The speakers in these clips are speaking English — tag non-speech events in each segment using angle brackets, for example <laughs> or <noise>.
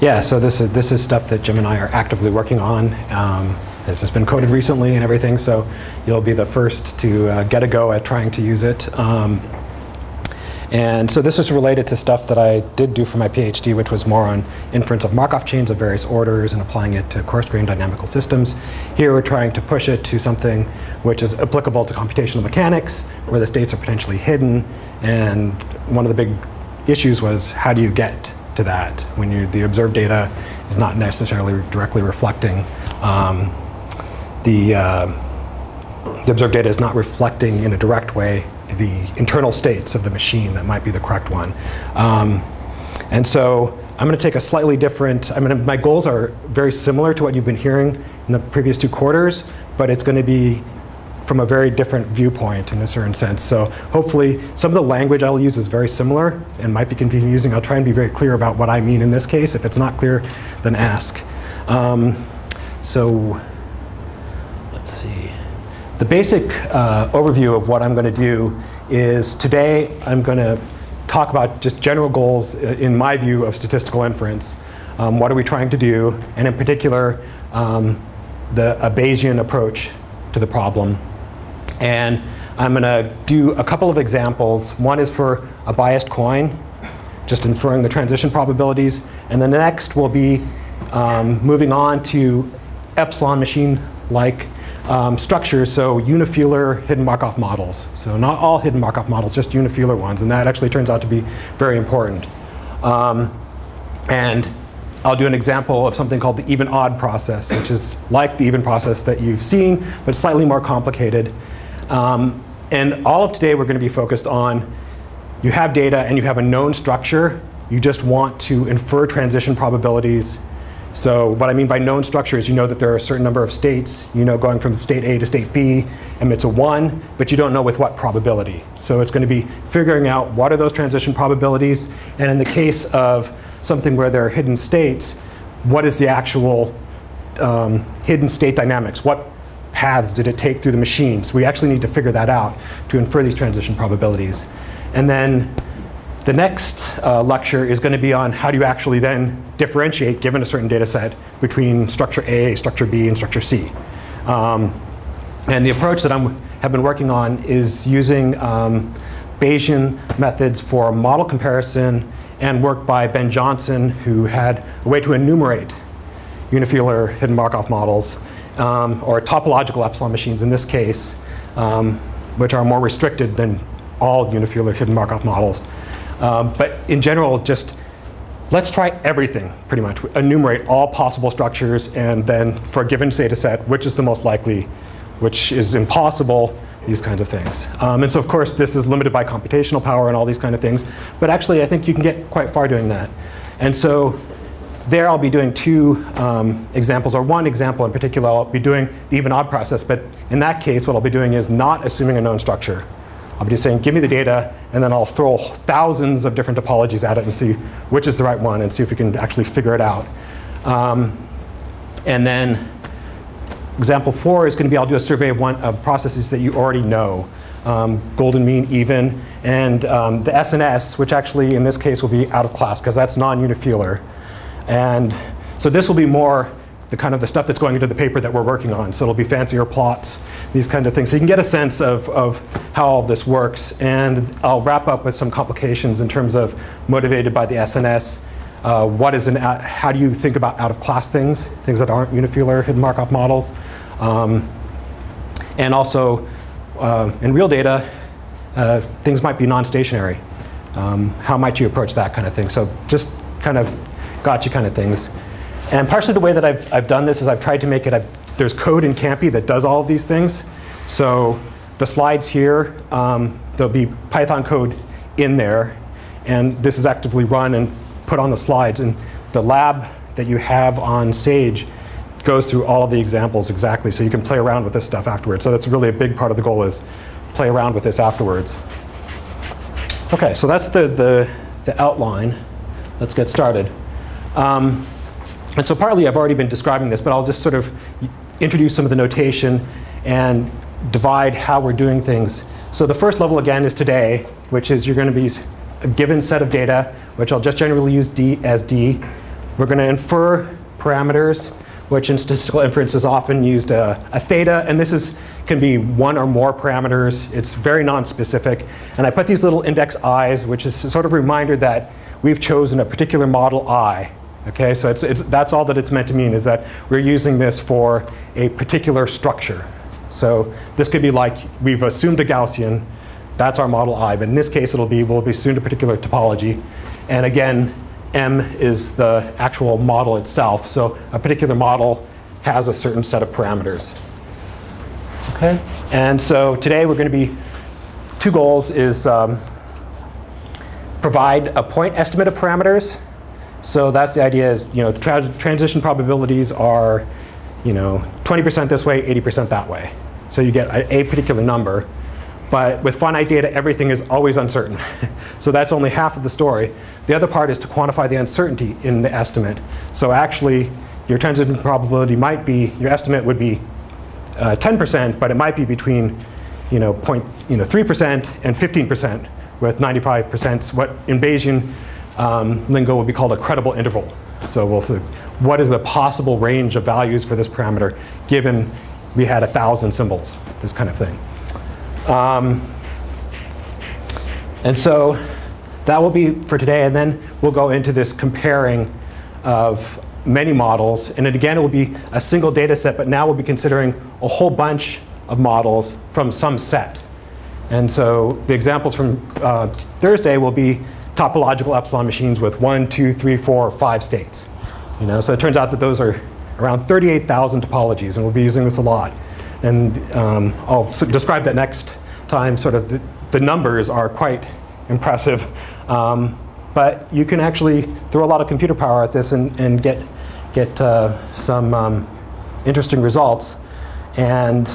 Yeah, so this is, this is stuff that Jim and I are actively working on. Um, this has been coded recently and everything, so you'll be the first to uh, get a go at trying to use it. Um, and so this is related to stuff that I did do for my PhD, which was more on inference of Markov chains of various orders and applying it to coarse-grained dynamical systems. Here we're trying to push it to something which is applicable to computational mechanics, where the states are potentially hidden. And one of the big issues was how do you get to that when you, the observed data is not necessarily directly reflecting um, the, uh, the observed data is not reflecting in a direct way the internal states of the machine that might be the correct one. Um, and so I'm going to take a slightly different, I mean, my goals are very similar to what you've been hearing in the previous two quarters, but it's going to be from a very different viewpoint in a certain sense. So hopefully some of the language I'll use is very similar and might be confusing. Using, I'll try and be very clear about what I mean in this case. If it's not clear, then ask. Um, so let's see. The basic uh, overview of what I'm going to do is today I'm going to talk about just general goals uh, in my view of statistical inference. Um, what are we trying to do? And in particular, um, the Bayesian approach to the problem and I'm going to do a couple of examples. One is for a biased coin, just inferring the transition probabilities. And the next will be um, moving on to epsilon machine-like um, structures, so unifilar hidden Markov models. So not all hidden Markov models, just unifilar ones. And that actually turns out to be very important. Um, and I'll do an example of something called the even-odd process, which is like the even process that you've seen, but slightly more complicated. Um, and all of today we're going to be focused on you have data and you have a known structure. You just want to infer transition probabilities. So what I mean by known structure is you know that there are a certain number of states. You know going from state A to state B emits a 1, but you don't know with what probability. So it's going to be figuring out what are those transition probabilities. And in the case of something where there are hidden states, what is the actual um, hidden state dynamics? What paths did it take through the machine? So we actually need to figure that out to infer these transition probabilities. And then the next uh, lecture is going to be on how do you actually then differentiate, given a certain data set, between structure A, structure B, and structure C. Um, and the approach that I have been working on is using um, Bayesian methods for model comparison and work by Ben Johnson, who had a way to enumerate unifilar hidden Markov models um, or topological epsilon machines in this case, um, which are more restricted than all unifilar hidden Markov models. Um, but in general, just let's try everything, pretty much. Enumerate all possible structures, and then for a given data set, which is the most likely, which is impossible, these kinds of things. Um, and so, of course, this is limited by computational power and all these kind of things. But actually, I think you can get quite far doing that. And so there I'll be doing two um, examples, or one example in particular, I'll be doing the even odd process. But in that case, what I'll be doing is not assuming a known structure. I'll be just saying, give me the data, and then I'll throw thousands of different topologies at it and see which is the right one and see if we can actually figure it out. Um, and then example four is going to be I'll do a survey of, one, of processes that you already know. Um, golden mean, even, and um, the SNS, which actually in this case will be out of class because that's non-unifilar. And so this will be more the kind of the stuff that's going into the paper that we're working on. So it'll be fancier plots, these kind of things. So you can get a sense of, of how all this works. And I'll wrap up with some complications in terms of motivated by the SNS. Uh, what is an, how do you think about out of class things, things that aren't unifilar hidden Markov models? Um, and also, uh, in real data, uh, things might be non-stationary. Um, how might you approach that kind of thing? So just kind of gotcha kind of things. And partially the way that I've, I've done this is I've tried to make it, I've, there's code in CMPy that does all of these things. So the slides here, um, there'll be Python code in there. And this is actively run and put on the slides. And the lab that you have on Sage goes through all of the examples exactly. So you can play around with this stuff afterwards. So that's really a big part of the goal is play around with this afterwards. OK, so that's the, the, the outline. Let's get started. Um, and so partly I've already been describing this, but I'll just sort of introduce some of the notation and divide how we're doing things. So the first level again is today, which is you're going to be a given set of data, which I'll just generally use D as D. We're going to infer parameters, which in statistical inference is often used a, a theta, and this is, can be one or more parameters. It's very non-specific. And I put these little index i's, which is sort of a reminder that we've chosen a particular model i. Okay, so it's, it's, that's all that it's meant to mean is that we're using this for a particular structure. So this could be like we've assumed a Gaussian, that's our model I, but in this case it'll be we'll be assumed a particular topology. And again, M is the actual model itself. So a particular model has a certain set of parameters. Okay, and so today we're going to be two goals is um, provide a point estimate of parameters so that's the idea is, you know, the tra transition probabilities are, you know, 20% this way, 80% that way. So you get a, a, particular number. But with finite data, everything is always uncertain. <laughs> so that's only half of the story. The other part is to quantify the uncertainty in the estimate. So actually, your transition probability might be, your estimate would be 10%, uh, but it might be between, you know, point, you know, 3% and 15% with 95%. What in Bayesian um, lingo would be called a credible interval. So we'll see what is the possible range of values for this parameter given we had a thousand symbols, this kind of thing. Um, and so that will be for today. And then we'll go into this comparing of many models. And again, it will be a single data set, but now we'll be considering a whole bunch of models from some set. And so the examples from uh, Thursday will be topological epsilon machines with one, two, three, four, five states. You know, so it turns out that those are around 38,000 topologies, and we'll be using this a lot. And um, I'll describe that next time. Sort of the, the numbers are quite impressive. Um, but you can actually throw a lot of computer power at this and, and get, get uh, some um, interesting results. And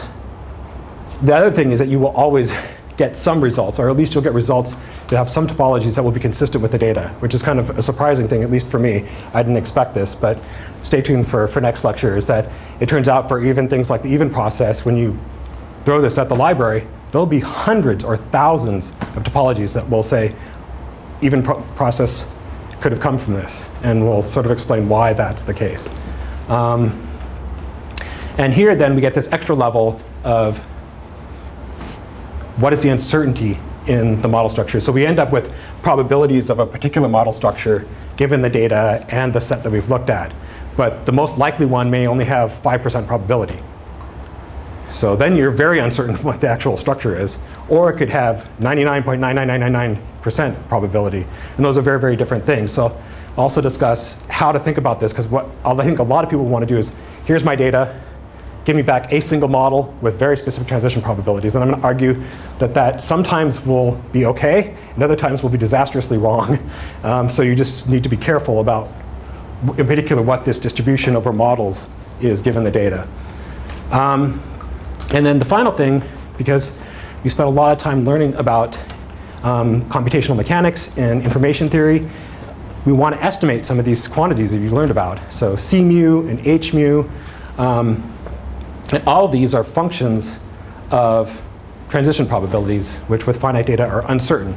the other thing is that you will always get some results, or at least you'll get results that have some topologies that will be consistent with the data, which is kind of a surprising thing, at least for me. I didn't expect this, but stay tuned for, for next lecture, is that it turns out for even things like the even process, when you throw this at the library, there'll be hundreds or thousands of topologies that will say even pro process could have come from this. And we'll sort of explain why that's the case. Um, and here then we get this extra level of what is the uncertainty in the model structure. So we end up with probabilities of a particular model structure given the data and the set that we've looked at. But the most likely one may only have 5% probability. So then you're very uncertain <laughs> what the actual structure is. Or it could have 99.99999% probability. And those are very, very different things. So I'll also discuss how to think about this, because what I think a lot of people want to do is, here's my data, give me back a single model with very specific transition probabilities. And I'm going to argue that that sometimes will be OK, and other times will be disastrously wrong. <laughs> Um, so you just need to be careful about, in particular, what this distribution over models is given the data. Um, and then the final thing, because we spent a lot of time learning about um, computational mechanics and information theory, we want to estimate some of these quantities that you learned about. So C mu and H mu. Um, and all of these are functions of transition probabilities, which with finite data are uncertain.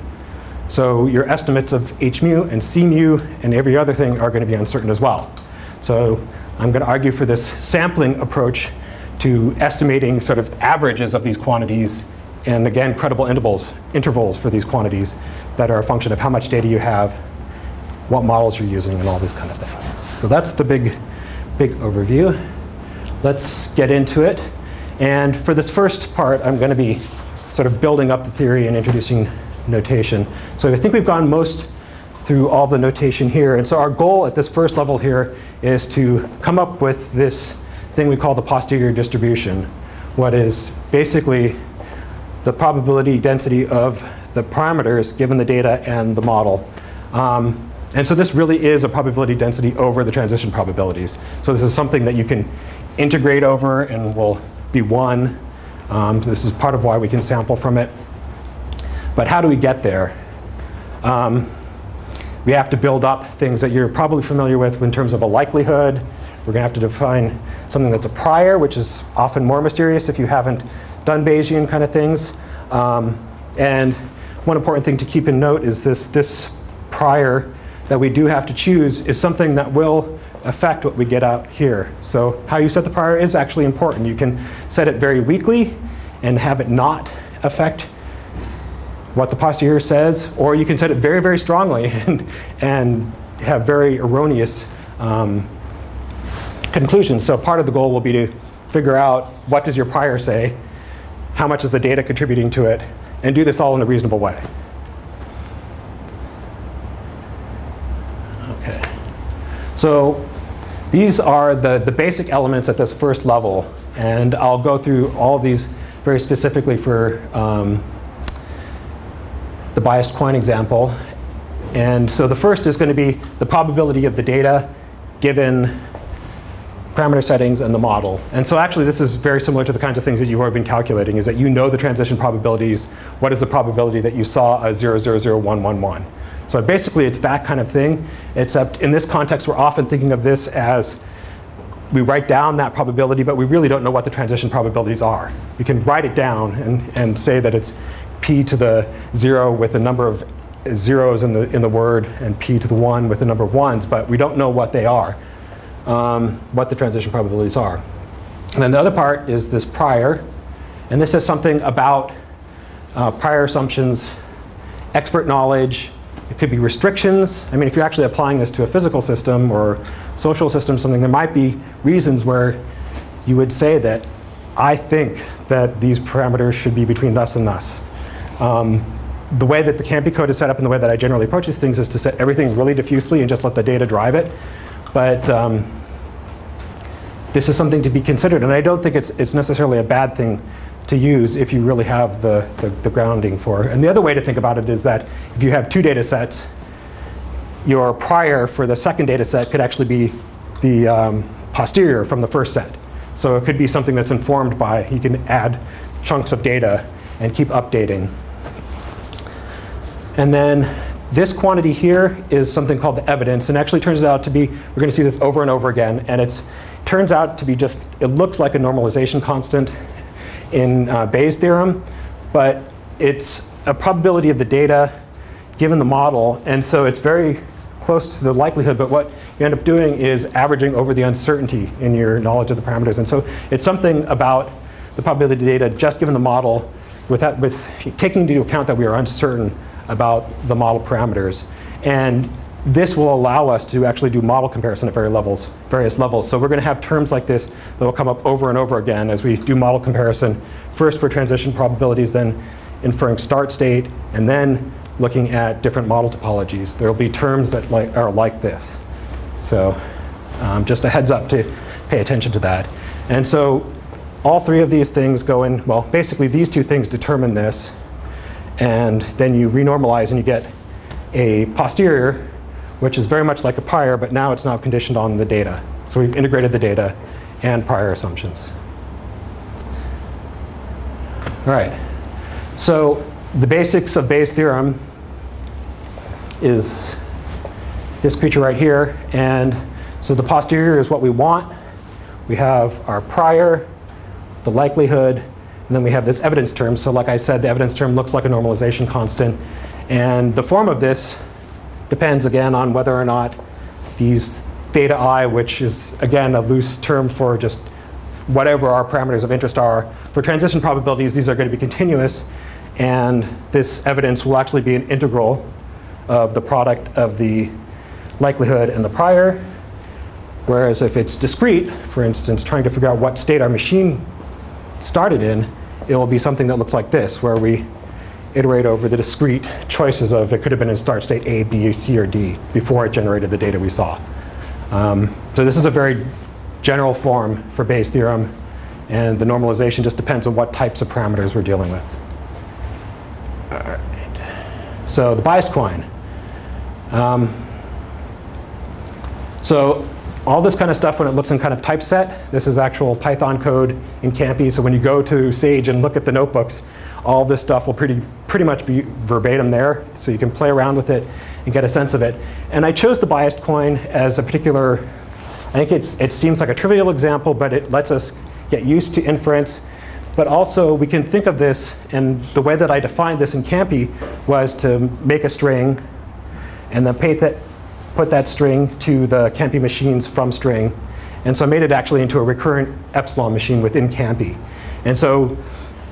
So your estimates of h mu and c mu and every other thing are going to be uncertain as well. So I'm going to argue for this sampling approach to estimating sort of averages of these quantities and again credible intervals, intervals for these quantities that are a function of how much data you have, what models you're using, and all this kind of thing. So that's the big, big overview let's get into it. And for this first part, I'm going to be sort of building up the theory and introducing notation. So I think we've gone most through all the notation here. And so our goal at this first level here is to come up with this thing we call the posterior distribution, what is basically the probability density of the parameters given the data and the model. Um, and so this really is a probability density over the transition probabilities. So this is something that you can integrate over and will be one. Um, this is part of why we can sample from it. But how do we get there? Um, we have to build up things that you're probably familiar with in terms of a likelihood. We're going to have to define something that's a prior, which is often more mysterious if you haven't done Bayesian kind of things. Um, and one important thing to keep in note is this, this prior that we do have to choose is something that will affect what we get out here. So how you set the prior is actually important. You can set it very weakly and have it not affect what the posterior says, or you can set it very, very strongly <laughs> and, and have very erroneous um, conclusions. So part of the goal will be to figure out what does your prior say, how much is the data contributing to it, and do this all in a reasonable way. Okay. So these are the, the basic elements at this first level. And I'll go through all of these very specifically for um, the biased coin example. And so the first is going to be the probability of the data given parameter settings and the model. And so actually this is very similar to the kinds of things that you've already been calculating, is that you know the transition probabilities. What is the probability that you saw a 000111? So basically it's that kind of thing, except in this context we're often thinking of this as we write down that probability, but we really don't know what the transition probabilities are. We can write it down and, and say that it's p to the 0 with a number of zeros in the, in the word and p to the 1 with a number of ones, but we don't know what they are um, what the transition probabilities are. And then the other part is this prior. And this is something about uh, prior assumptions, expert knowledge. Could be restrictions. I mean, if you're actually applying this to a physical system or social system, something, there might be reasons where you would say that I think that these parameters should be between thus and thus. Um, the way that the CMPy code is set up and the way that I generally approach these things is to set everything really diffusely and just let the data drive it. But um, this is something to be considered. And I don't think it's, it's necessarily a bad thing to use if you really have the, the, the, grounding for. And the other way to think about it is that if you have two data sets, your prior for the second data set could actually be the um, posterior from the first set. So it could be something that's informed by, you can add chunks of data and keep updating. And then this quantity here is something called the evidence, and actually turns out to be, we're going to see this over and over again, and it turns out to be just, it looks like a normalization constant in uh, Bayes' theorem, but it's a probability of the data given the model, and so it's very close to the likelihood, but what you end up doing is averaging over the uncertainty in your knowledge of the parameters. And so it's something about the probability data just given the model with, that, with taking into account that we are uncertain about the model parameters. And this will allow us to actually do model comparison at various levels, various levels. So we're going to have terms like this that will come up over and over again as we do model comparison, first for transition probabilities, then inferring start state, and then looking at different model topologies. There will be terms that are like this. So um, just a heads up to pay attention to that. And so all three of these things go in, well, basically these two things determine this and then you renormalize and you get a posterior, which is very much like a prior, but now it's now conditioned on the data. So we've integrated the data and prior assumptions. All right. So the basics of Bayes' theorem is this creature right here. And so the posterior is what we want. We have our prior, the likelihood, and then we have this evidence term. So like I said, the evidence term looks like a normalization constant. And the form of this depends, again, on whether or not these theta i, which is, again, a loose term for just whatever our parameters of interest are. For transition probabilities, these are going to be continuous. And this evidence will actually be an integral of the product of the likelihood and the prior. Whereas if it's discrete, for instance, trying to figure out what state our machine started in, it will be something that looks like this, where we iterate over the discrete choices of it could have been in start state A, B, C, or D before it generated the data we saw. Um, so this is a very general form for Bayes' theorem, and the normalization just depends on what types of parameters we're dealing with. So the biased coin. Um, so all this kind of stuff when it looks in kind of typeset. This is actual Python code in CMPy. So when you go to Sage and look at the notebooks, all this stuff will pretty, pretty much be verbatim there. So you can play around with it and get a sense of it. And I chose the biased coin as a particular, I think it seems like a trivial example, but it lets us get used to inference. But also we can think of this, and the way that I defined this in CMPy was to make a string and then that put that string to the CMPy machines from string. And so I made it actually into a recurrent epsilon machine within CMPy. And so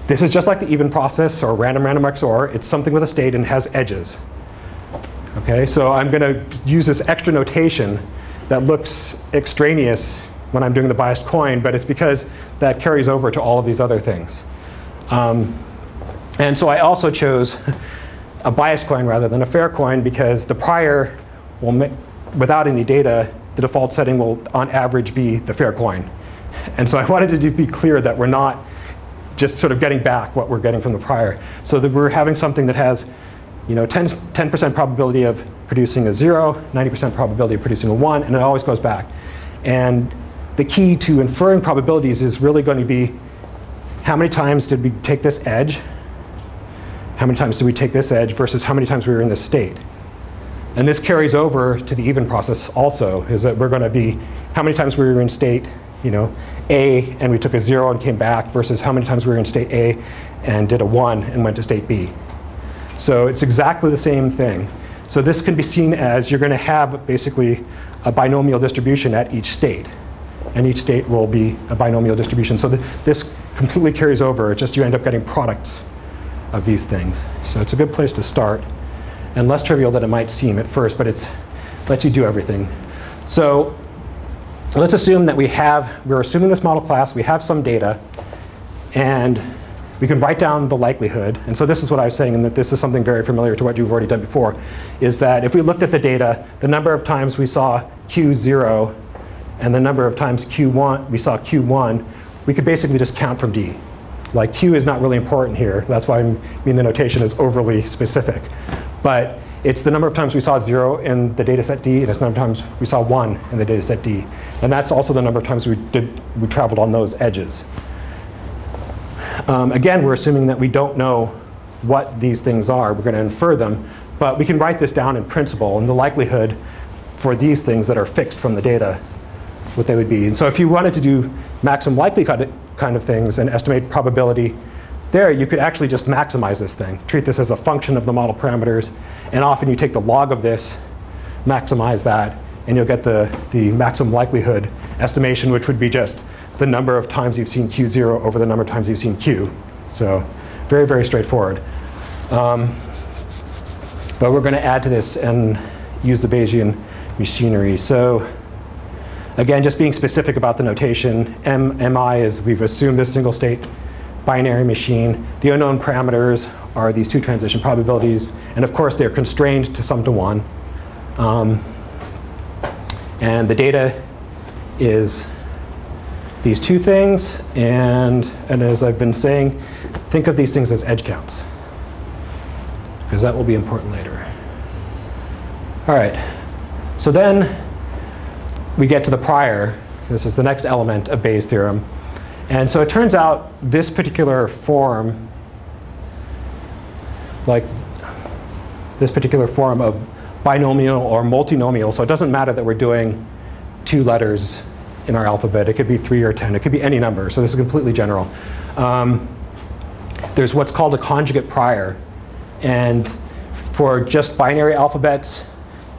this is just like the even process or random random XOR. It's something with a state and has edges. Okay, so I'm going to use this extra notation that looks extraneous when I'm doing the biased coin, but it's because that carries over to all of these other things. Um, and so I also chose a biased coin rather than a fair coin because the prior will, without any data, the default setting will on average be the fair coin. And so I wanted to be clear that we're not just sort of getting back what we're getting from the prior. So that we're having something that has you know, 10, percent probability of producing a 0, 90% probability of producing a 1, and it always goes back. And the key to inferring probabilities is really going to be how many times did we take this edge, how many times did we take this edge versus how many times we were in this state. And this carries over to the even process also, is that we're going to be how many times we were in state you know, A and we took a 0 and came back versus how many times we were in state A and did a 1 and went to state B. So it's exactly the same thing. So this can be seen as you're going to have basically a binomial distribution at each state. And each state will be a binomial distribution. So th this completely carries over. It's just you end up getting products of these things. So it's a good place to start. And less trivial than it might seem at first, but it lets you do everything. So let's assume that we have, we're assuming this model class, we have some data, and we can write down the likelihood. And so this is what I was saying, and that this is something very familiar to what you've already done before, is that if we looked at the data, the number of times we saw Q0 and the number of times Q1, we saw Q1, we could basically just count from D. Like Q is not really important here. That's why I mean the notation is overly specific. But it's the number of times we saw zero in the data set D, and it's the number of times we saw one in the data set D. And that's also the number of times we, did, we traveled on those edges. Um, again, we're assuming that we don't know what these things are. We're going to infer them. But we can write this down in principle and the likelihood for these things that are fixed from the data, what they would be. And so if you wanted to do maximum likelihood kind of things and estimate probability, there you could actually just maximize this thing. Treat this as a function of the model parameters. And often you take the log of this, maximize that, and you'll get the, the maximum likelihood estimation, which would be just the number of times you've seen Q0 over the number of times you've seen Q. So very, very straightforward. Um, but we're going to add to this and use the Bayesian machinery. So again, just being specific about the notation, M, MI is we've assumed this single state binary machine. The unknown parameters are these two transition probabilities. And of course, they're constrained to sum to 1. Um, and the data is these two things. And, and as I've been saying, think of these things as edge counts. Because that will be important later. All right. So then we get to the prior. This is the next element of Bayes' theorem. And so it turns out this particular form, like this particular form of binomial or multinomial, so it doesn't matter that we're doing two letters in our alphabet. It could be three or 10. It could be any number. So this is completely general. Um, there's what's called a conjugate prior. And for just binary alphabets,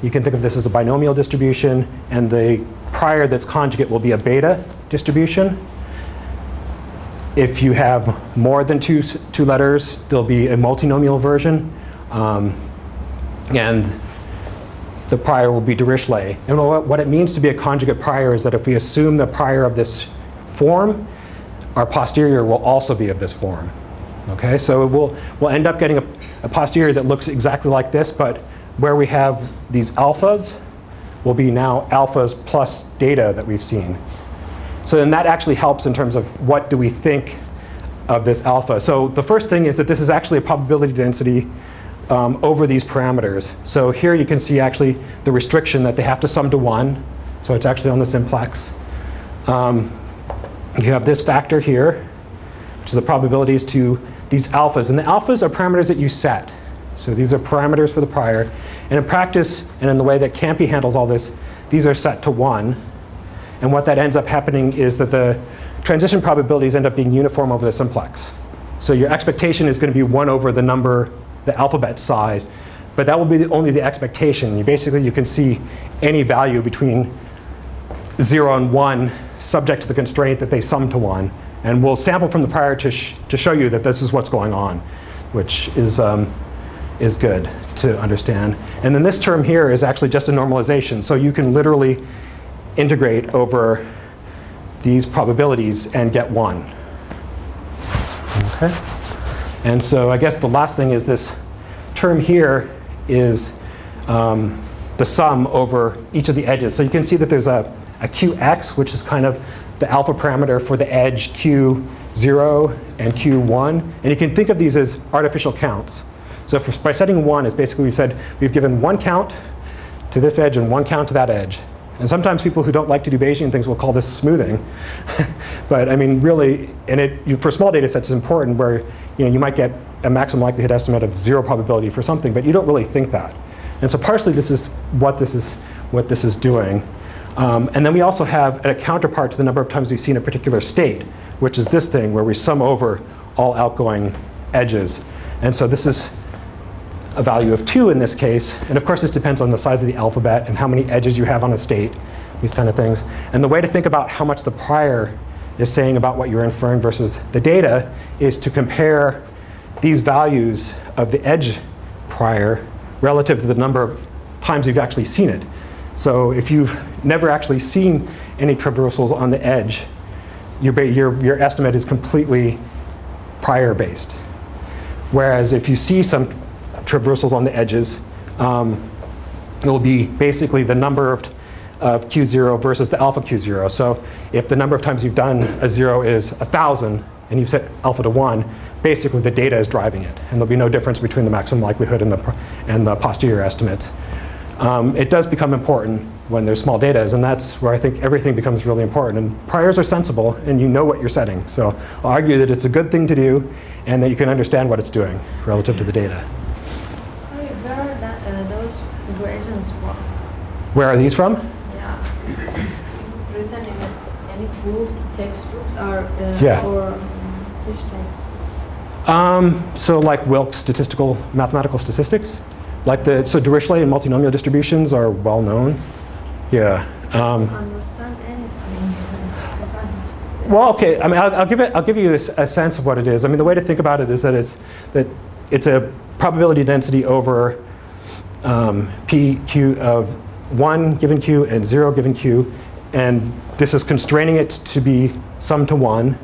you can think of this as a binomial distribution. And the prior that's conjugate will be a beta distribution. If you have more than two, two letters, there'll be a multinomial version. Um, and the prior will be Dirichlet. And what it means to be a conjugate prior is that if we assume the prior of this form, our posterior will also be of this form. Okay, so we'll, we'll end up getting a, a posterior that looks exactly like this, but where we have these alphas will be now alphas plus data that we've seen. So then that actually helps in terms of what do we think of this alpha. So the first thing is that this is actually a probability density um, over these parameters. So here you can see actually the restriction that they have to sum to 1. So it's actually on the simplex. Um, you have this factor here, which is the probabilities to these alphas. And the alphas are parameters that you set. So these are parameters for the prior. And in practice, and in the way that CMPy handles all this, these are set to 1. And what that ends up happening is that the transition probabilities end up being uniform over the simplex. So your expectation is going to be 1 over the number, the alphabet size, but that will be the, only the expectation. You basically, you can see any value between 0 and 1 subject to the constraint that they sum to 1. And we'll sample from the prior to, sh to show you that this is what's going on, which is, um, is good to understand. And then this term here is actually just a normalization. So you can literally integrate over these probabilities and get 1. Okay? And so I guess the last thing is this term here is um, the sum over each of the edges. So you can see that there's a, a qx, which is kind of the alpha parameter for the edge q0 and q1. And you can think of these as artificial counts. So for, by setting 1, it's basically we said we've given one count to this edge and one count to that edge. And sometimes people who don't like to do Bayesian things will call this smoothing. <laughs> but I mean, really, and it, you, for small data sets, it's important where you, know, you might get a maximum likelihood estimate of zero probability for something, but you don't really think that. And so partially this is what this is, what this is doing. Um, and then we also have a counterpart to the number of times we've seen a particular state, which is this thing where we sum over all outgoing edges. And so this is a value of 2 in this case. And of course, this depends on the size of the alphabet and how many edges you have on a state, these kind of things. And the way to think about how much the prior is saying about what you're inferring versus the data is to compare these values of the edge prior relative to the number of times you've actually seen it. So if you've never actually seen any traversals on the edge, your, your, your estimate is completely prior based. Whereas if you see some traversals on the edges. Um, it will be basically the number of, of Q0 versus the alpha Q0. So if the number of times you've done a zero is 1,000 and you've set alpha to 1, basically the data is driving it. And there'll be no difference between the maximum likelihood and the, and the posterior estimates. Um, it does become important when there's small data, and that's where I think everything becomes really important. And priors are sensible, and you know what you're setting. So I'll argue that it's a good thing to do, and that you can understand what it's doing relative to the data. Where are these from? Yeah. written in any book, textbooks, or uh, yeah. or which texts? Um, so like Wilks statistical mathematical statistics, like the so Dirichlet and multinomial distributions are well known. Yeah. Um, understand anything. Well, okay. I mean, I'll, I'll, give it. I'll give you a, a, sense of what it is. I mean, the way to think about it is that it's that it's a probability density over um, p q of 1 given q and 0 given q. And this is constraining it to be sum to 1.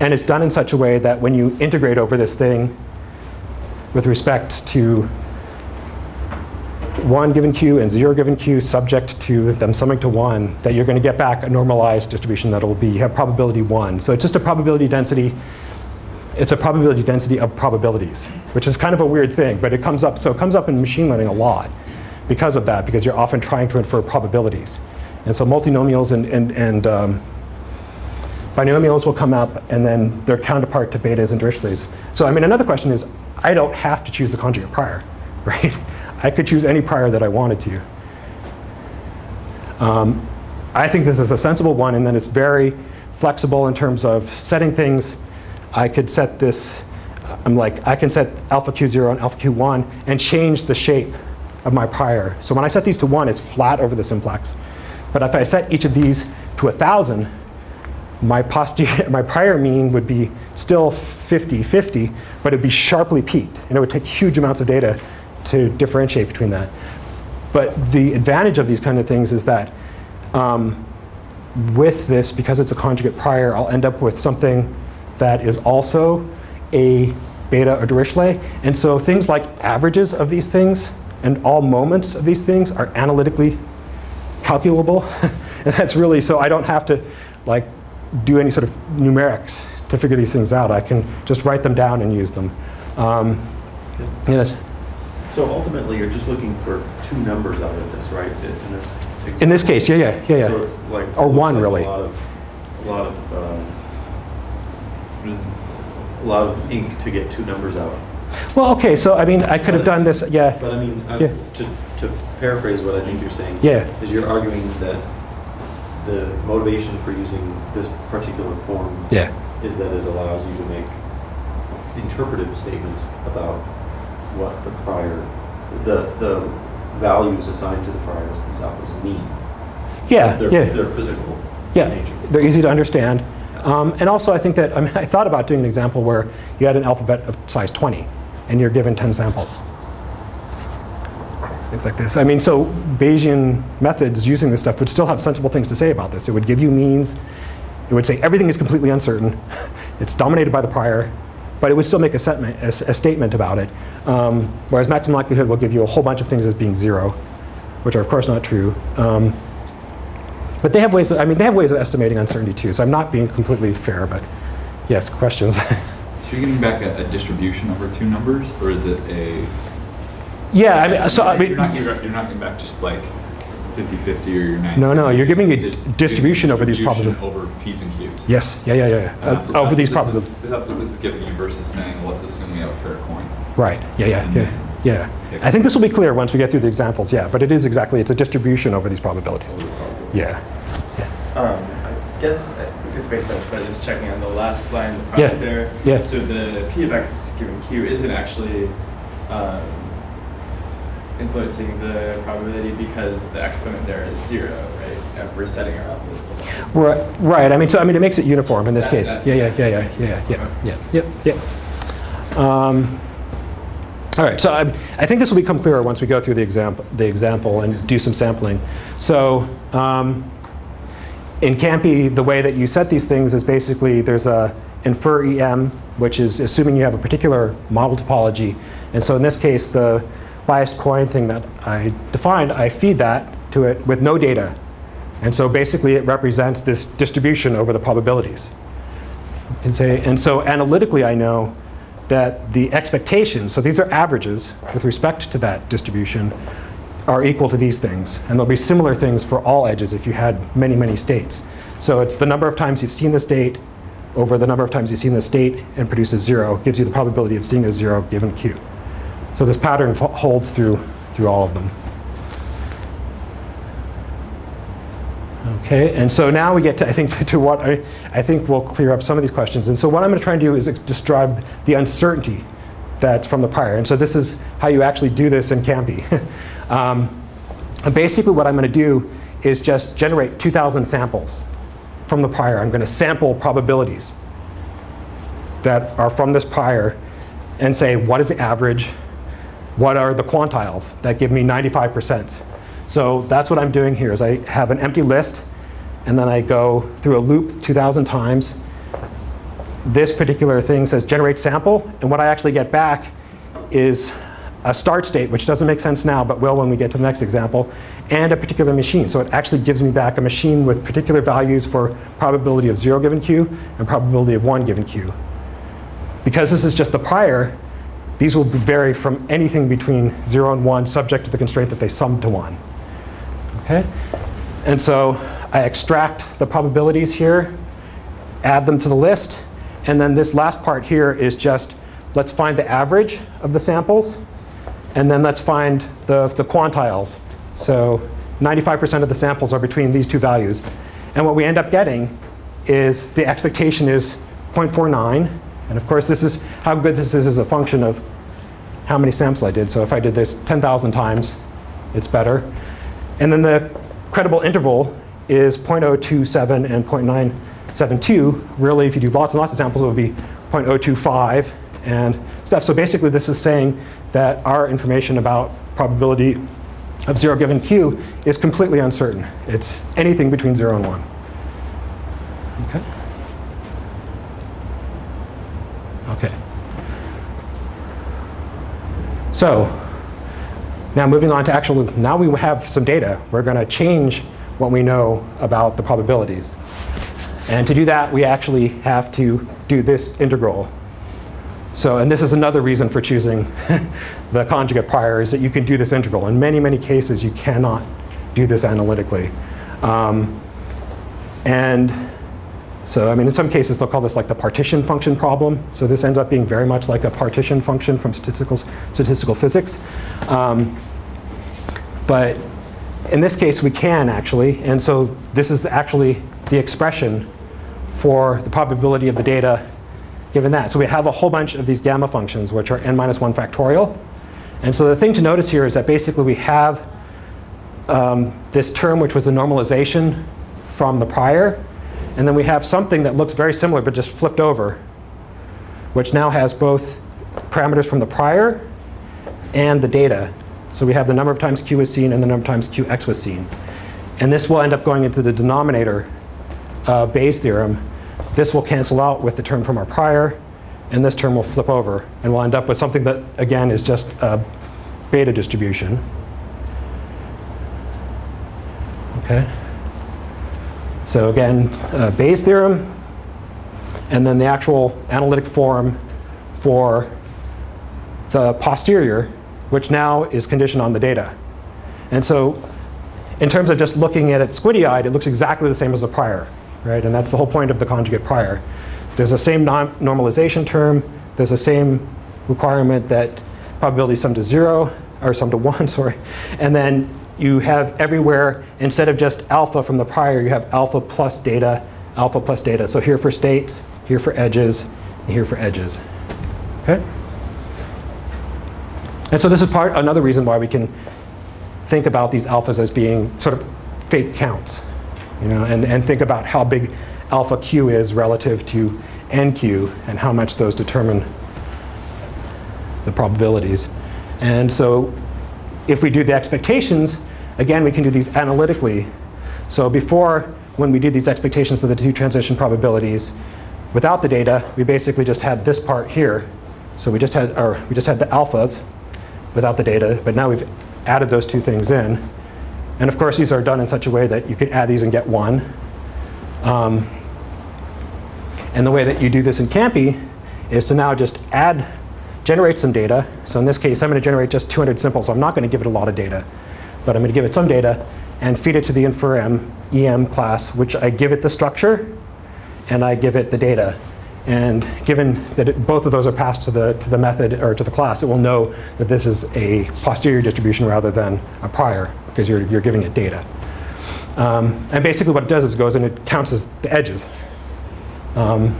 And it's done in such a way that when you integrate over this thing with respect to 1 given q and 0 given q subject to them summing to 1, that you're going to get back a normalized distribution that will be have probability 1. So it's just a probability density. It's a probability density of probabilities, which is kind of a weird thing, but it comes up. So it comes up in machine learning a lot because of that, because you're often trying to infer probabilities. And so multinomials and, and, and um, binomials will come up, and then their counterpart to betas and Dirichlet's. So I mean, another question is, I don't have to choose the conjugate prior, <laughs> right? I could choose any prior that I wanted to. Um, I think this is a sensible one, and then it's very flexible in terms of setting things. I could set this, I'm like, I can set alpha q0 and alpha q1 and change the shape of my prior. So when I set these to 1, it's flat over the simplex. But if I set each of these to 1,000, my, posterior, <laughs> my prior mean would be still 50, 50, but it would be sharply peaked. And it would take huge amounts of data to differentiate between that. But the advantage of these kind of things is that um, with this, because it's a conjugate prior, I'll end up with something that is also a beta or Dirichlet. And so things like averages of these things and all moments of these things are analytically calculable. <laughs> and that's really, so I don't have to like do any sort of numerics to figure these things out. I can just write them down and use them. Um, yes? So ultimately, you're just looking for two numbers out of this, right? In this, in this case, yeah, yeah, yeah, yeah. So it's like, or one, like really. A lot of, a lot of, um, a lot of ink to get two numbers out. Well, okay, so I mean, I could have done this, yeah. But I mean, uh, Yeah. to, to paraphrase what I think you're saying. Yeah. Is you're arguing that the motivation for using this particular form Yeah. is that it allows you to make interpretive statements about what the prior the, the values assigned to the priors themselves as mean. Yeah, They're, yeah. they're physical Yeah, in nature. they're easy to understand. Um, and also, I think that, I mean, I thought about doing an example where you had an alphabet of size 20 and you're given 10 samples. Things like this. I mean, so Bayesian methods using this stuff would still have sensible things to say about this. It would give you means. It would say everything is completely uncertain. <laughs> It's dominated by the prior. But it would still make a, setment, a, a statement about it. Um, whereas maximum likelihood will give you a whole bunch of things as being zero, which are, of course, not true. Um, but they have ways, of, I mean, they have ways of estimating uncertainty too, so I'm not being completely fair, but yes, questions? <laughs> So you're getting back a, a distribution over two numbers, or is it a? yeah, I mean, so I mean, You're not, you're, you're not getting back just like 50-50 or you're 90. No, no, you're giving a Dis- distribution over these distribution Over P's and Q's. yes, yeah, yeah, yeah, yeah. Uh, that's over these what probably, this is- That's what this is giving you versus saying, let's assume we have a fair coin. right, yeah, yeah, yeah, yeah. I think this will be clear once we get through the examples, yeah, but it is exactly, it's a distribution over these probabilities. over the probabilities. Yeah, Um, I guess I think this makes sense, but just checking on the last line, the Yeah, there. yeah. So the p of x is given q isn't actually um, influencing the probability because the exponent there is zero, right? If we're setting our alphas. right, right, I mean, so, I mean, it makes it uniform in this That- case. Yeah, yeah, yeah, yeah, yeah, yeah, yeah, yeah, yeah. Um, All right, so I, I think this will become clearer once we go through the example, the example and do some sampling. So um, in CMPy, the way that you set these things is basically there's a infer EM, which is assuming you have a particular model topology. And so in this case, the biased coin thing that I defined, I feed that to it with no data. And so basically it represents this distribution over the probabilities. Say, and so analytically I know that the expectations, so these are averages with respect to that distribution, are equal to these things. And there'll be similar things for all edges if you had many, many states. So it's the number of times you've seen the state over the number of times you've seen the state and produced a zero gives you the probability of seeing a zero given q. So this pattern holds through, through all of them. Okay, and so now we get to, I think, <laughs> to what I, I think will clear up some of these questions. And so what I'm going to try and do is describe the uncertainty that's from the prior. And so this is how you actually do this in CMPy. <laughs> um, basically what I'm going to do is just generate 2,000 samples from the prior. I'm going to sample probabilities that are from this prior and say, what is the average? What are the quantiles that give me 95%? So that's what I'm doing here is I have an empty list and then I go through a loop 2,000 times. This particular thing says generate sample and what I actually get back is a start state, which doesn't make sense now, but will when we get to the next example, and a particular machine. So it actually gives me back a machine with particular values for probability of 0 given q and probability of 1 given q. Because this is just the prior, these will vary from anything between 0 and 1, subject to the constraint that they sum to 1. Okay? And so I extract the probabilities here, add them to the list, and then this last part here is just let's find the average of the samples, and then let's find the, the quantiles. So 95% of the samples are between these two values. And what we end up getting is the expectation is 0.49. And of course, this is how good this is as a function of how many samples I did. So if I did this 10,000 times, it's better. And then the credible interval is 0.027 and 0.972. Really, if you do lots and lots of samples, it would be 0.025 and stuff. So basically, this is saying that our information about probability of 0 given q is completely uncertain. It's anything between 0 and 1. Okay? Okay. So, now moving on to actual, now we have some data. We're going to change what we know about the probabilities. And to do that, we actually have to do this integral. So, and this is another reason for choosing <laughs> the conjugate prior is that you can do this integral. In many, many cases, you cannot do this analytically. Um, and so, I mean, in some cases, they'll call this like the partition function problem. So this ends up being very much like a partition function from statistical, statistical physics. Um, but in this case, we can actually. And so this is actually the expression for the probability of the data given that. So we have a whole bunch of these gamma functions, which are n minus 1 factorial. And so the thing to notice here is that basically we have um, this term, which was the normalization from the prior, and then we have something that looks very similar but just flipped over, which now has both parameters from the prior and the data. So we have the number of times q was seen and the number of times qx was seen. And this will end up going into the denominator uh, Bayes theorem. This will cancel out with the term from our prior, and this term will flip over. And we'll end up with something that, again, is just a beta distribution. Okay. So again, uh, Bayes theorem, and then the actual analytic form for the posterior, which now is conditioned on the data. And so in terms of just looking at it squinty-eyed, it looks exactly the same as the prior, right? And that's the whole point of the conjugate prior. There's the same normalization term. There's the same requirement that probability sum to zero, or sum to one, <laughs> sorry. And then you have everywhere, instead of just alpha from the prior, you have alpha plus data, alpha plus data. So here for states, here for edges, and here for edges. Okay? And so this is part another reason why we can think about these alphas as being sort of fake counts, you know, and, and think about how big alpha q is relative to nq and how much those determine the probabilities. And so if we do the expectations, again, we can do these analytically. So before, when we did these expectations of the two transition probabilities, without the data, we basically just had this part here. So we just had, or we just had the alphas without the data, but now we've added those two things in. And of course, these are done in such a way that you can add these and get one. Um, and the way that you do this in CMPy is to now just add, generate some data. So in this case, I'm going to generate just 200 simples. So I'm not going to give it a lot of data. But I'm going to give it some data and feed it to the inferm EM class, which I give it the structure and I give it the data. And given that it, both of those are passed to the, to the method or to the class, it will know that this is a posterior distribution rather than a prior, because you're, you're giving it data. Um, and basically what it does is it goes and it counts as the edges. Um.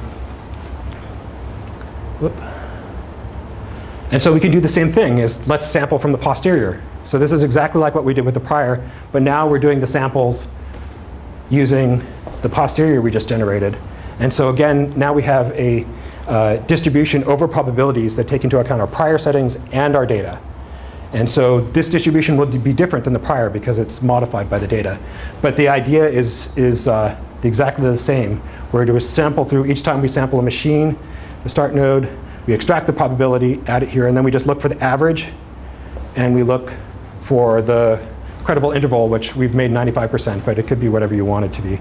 And so we can do the same thing is let's sample from the posterior. So this is exactly like what we did with the prior, but now we're doing the samples using the posterior we just generated. And so again, now we have a uh, distribution over probabilities that take into account our prior settings and our data. And so this distribution will be different than the prior because it's modified by the data. But the idea is, is uh, exactly the same. We're going to sample through each time we sample a machine, the start node, we extract the probability, add it here, and then we just look for the average, and we look for the credible interval, which we've made 95%, but it could be whatever you want it to be.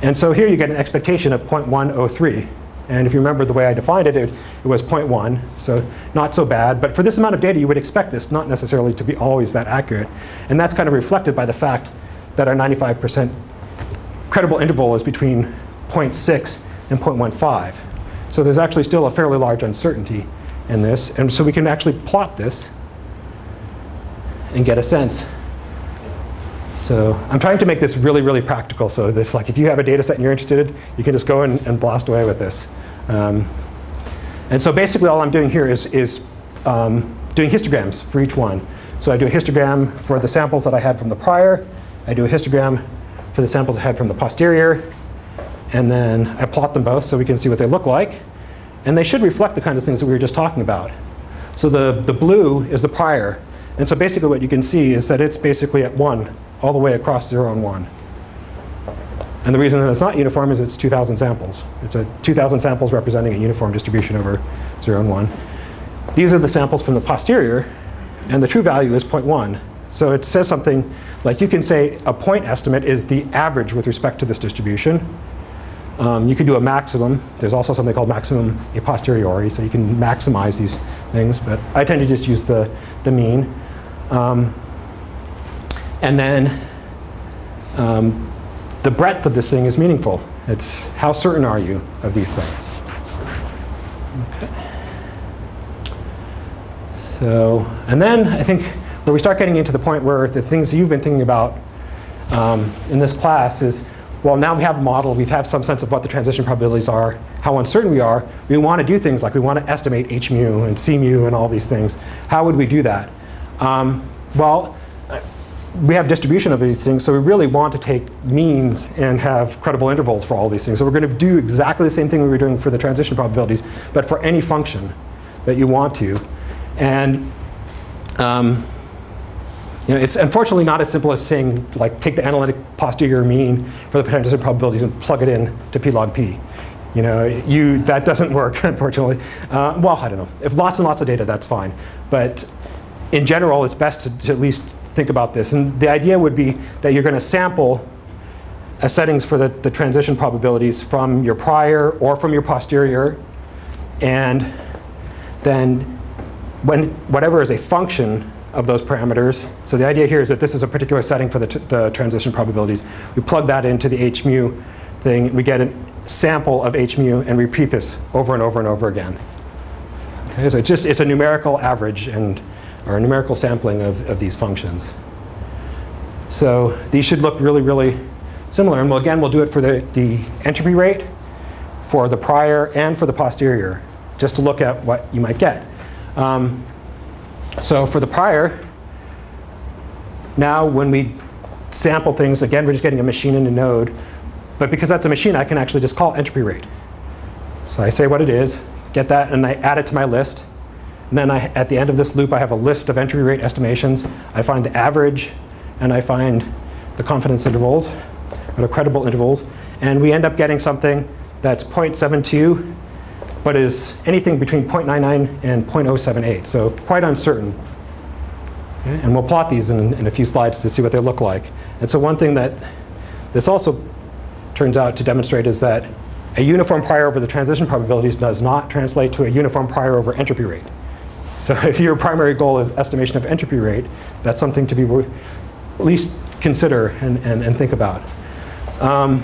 And so here you get an expectation of 0.103. And if you remember the way I defined it, it, it, was 0.1, so not so bad. But for this amount of data, you would expect this not necessarily to be always that accurate. And that's kind of reflected by the fact that our 95% credible interval is between 0.6 and 0.15. So there's actually still a fairly large uncertainty in this. And so we can actually plot this and get a sense so I'm trying to make this really, really practical so that like if you have a data set and you're interested, in, you can just go and blast away with this. Um, and so basically all I'm doing here is, is um, doing histograms for each one. So I do a histogram for the samples that I had from the prior. I do a histogram for the samples I had from the posterior. And then I plot them both so we can see what they look like. And they should reflect the kinds of things that we were just talking about. So the, the blue is the prior. And so basically what you can see is that it's basically at 1 all the way across 0 and 1. And the reason that it's not uniform is it's 2,000 samples. It's a 2,000 samples representing a uniform distribution over 0 and 1. These are the samples from the posterior, and the true value is 0.1. So it says something like you can say a point estimate is the average with respect to this distribution. Um, you can do a maximum. There's also something called maximum a posteriori, so you can maximize these things. But I tend to just use the, the mean. Um, and then um, the breadth of this thing is meaningful. It's how certain are you of these things? Okay. So, and then I think where we start getting into the point where the things you've been thinking about um, in this class is, well, now we have a model, we have some sense of what the transition probabilities are, how uncertain we are. We want to do things like we want to estimate h mu and c mu and all these things. How would we do that? Um, well, we have distribution of these things, so we really want to take means and have credible intervals for all these things. So we're going to do exactly the same thing we were doing for the transition probabilities, but for any function that you want to. And um, you know, it's unfortunately not as simple as saying, like, take the analytic posterior mean for the transition probabilities and plug it in to p log p. You know, you, that doesn't work, <laughs> unfortunately. Uh, well, I don't know. If lots and lots of data, that's fine. But in general, it's best to, to at least think about this. And the idea would be that you're going to sample a settings for the, the transition probabilities from your prior or from your posterior. And then when whatever is a function of those parameters, so the idea here is that this is a particular setting for the, the transition probabilities. We plug that into the h mu thing. We get a sample of h mu and repeat this over and over and over again. Okay, so it's just it's a numerical average and or a numerical sampling of, of these functions. So these should look really, really similar. And we'll, again, we'll do it for the, the entropy rate, for the prior, and for the posterior, just to look at what you might get. Um, so for the prior, now when we sample things, again, we're just getting a machine and a node. But because that's a machine, I can actually just call entropy rate. So I say what it is, get that, and I add it to my list. And then I, at the end of this loop, I have a list of entropy rate estimations. I find the average, and I find the confidence intervals, or the credible intervals. And we end up getting something that's 0.72, but is anything between 0.99 and 0.078, so quite uncertain. Okay? And we'll plot these in, in a few slides to see what they look like. And so one thing that this also turns out to demonstrate is that a uniform prior over the transition probabilities does not translate to a uniform prior over entropy rate. So <laughs> if your primary goal is estimation of entropy rate, that's something to be at least consider and, and, and think about. Um,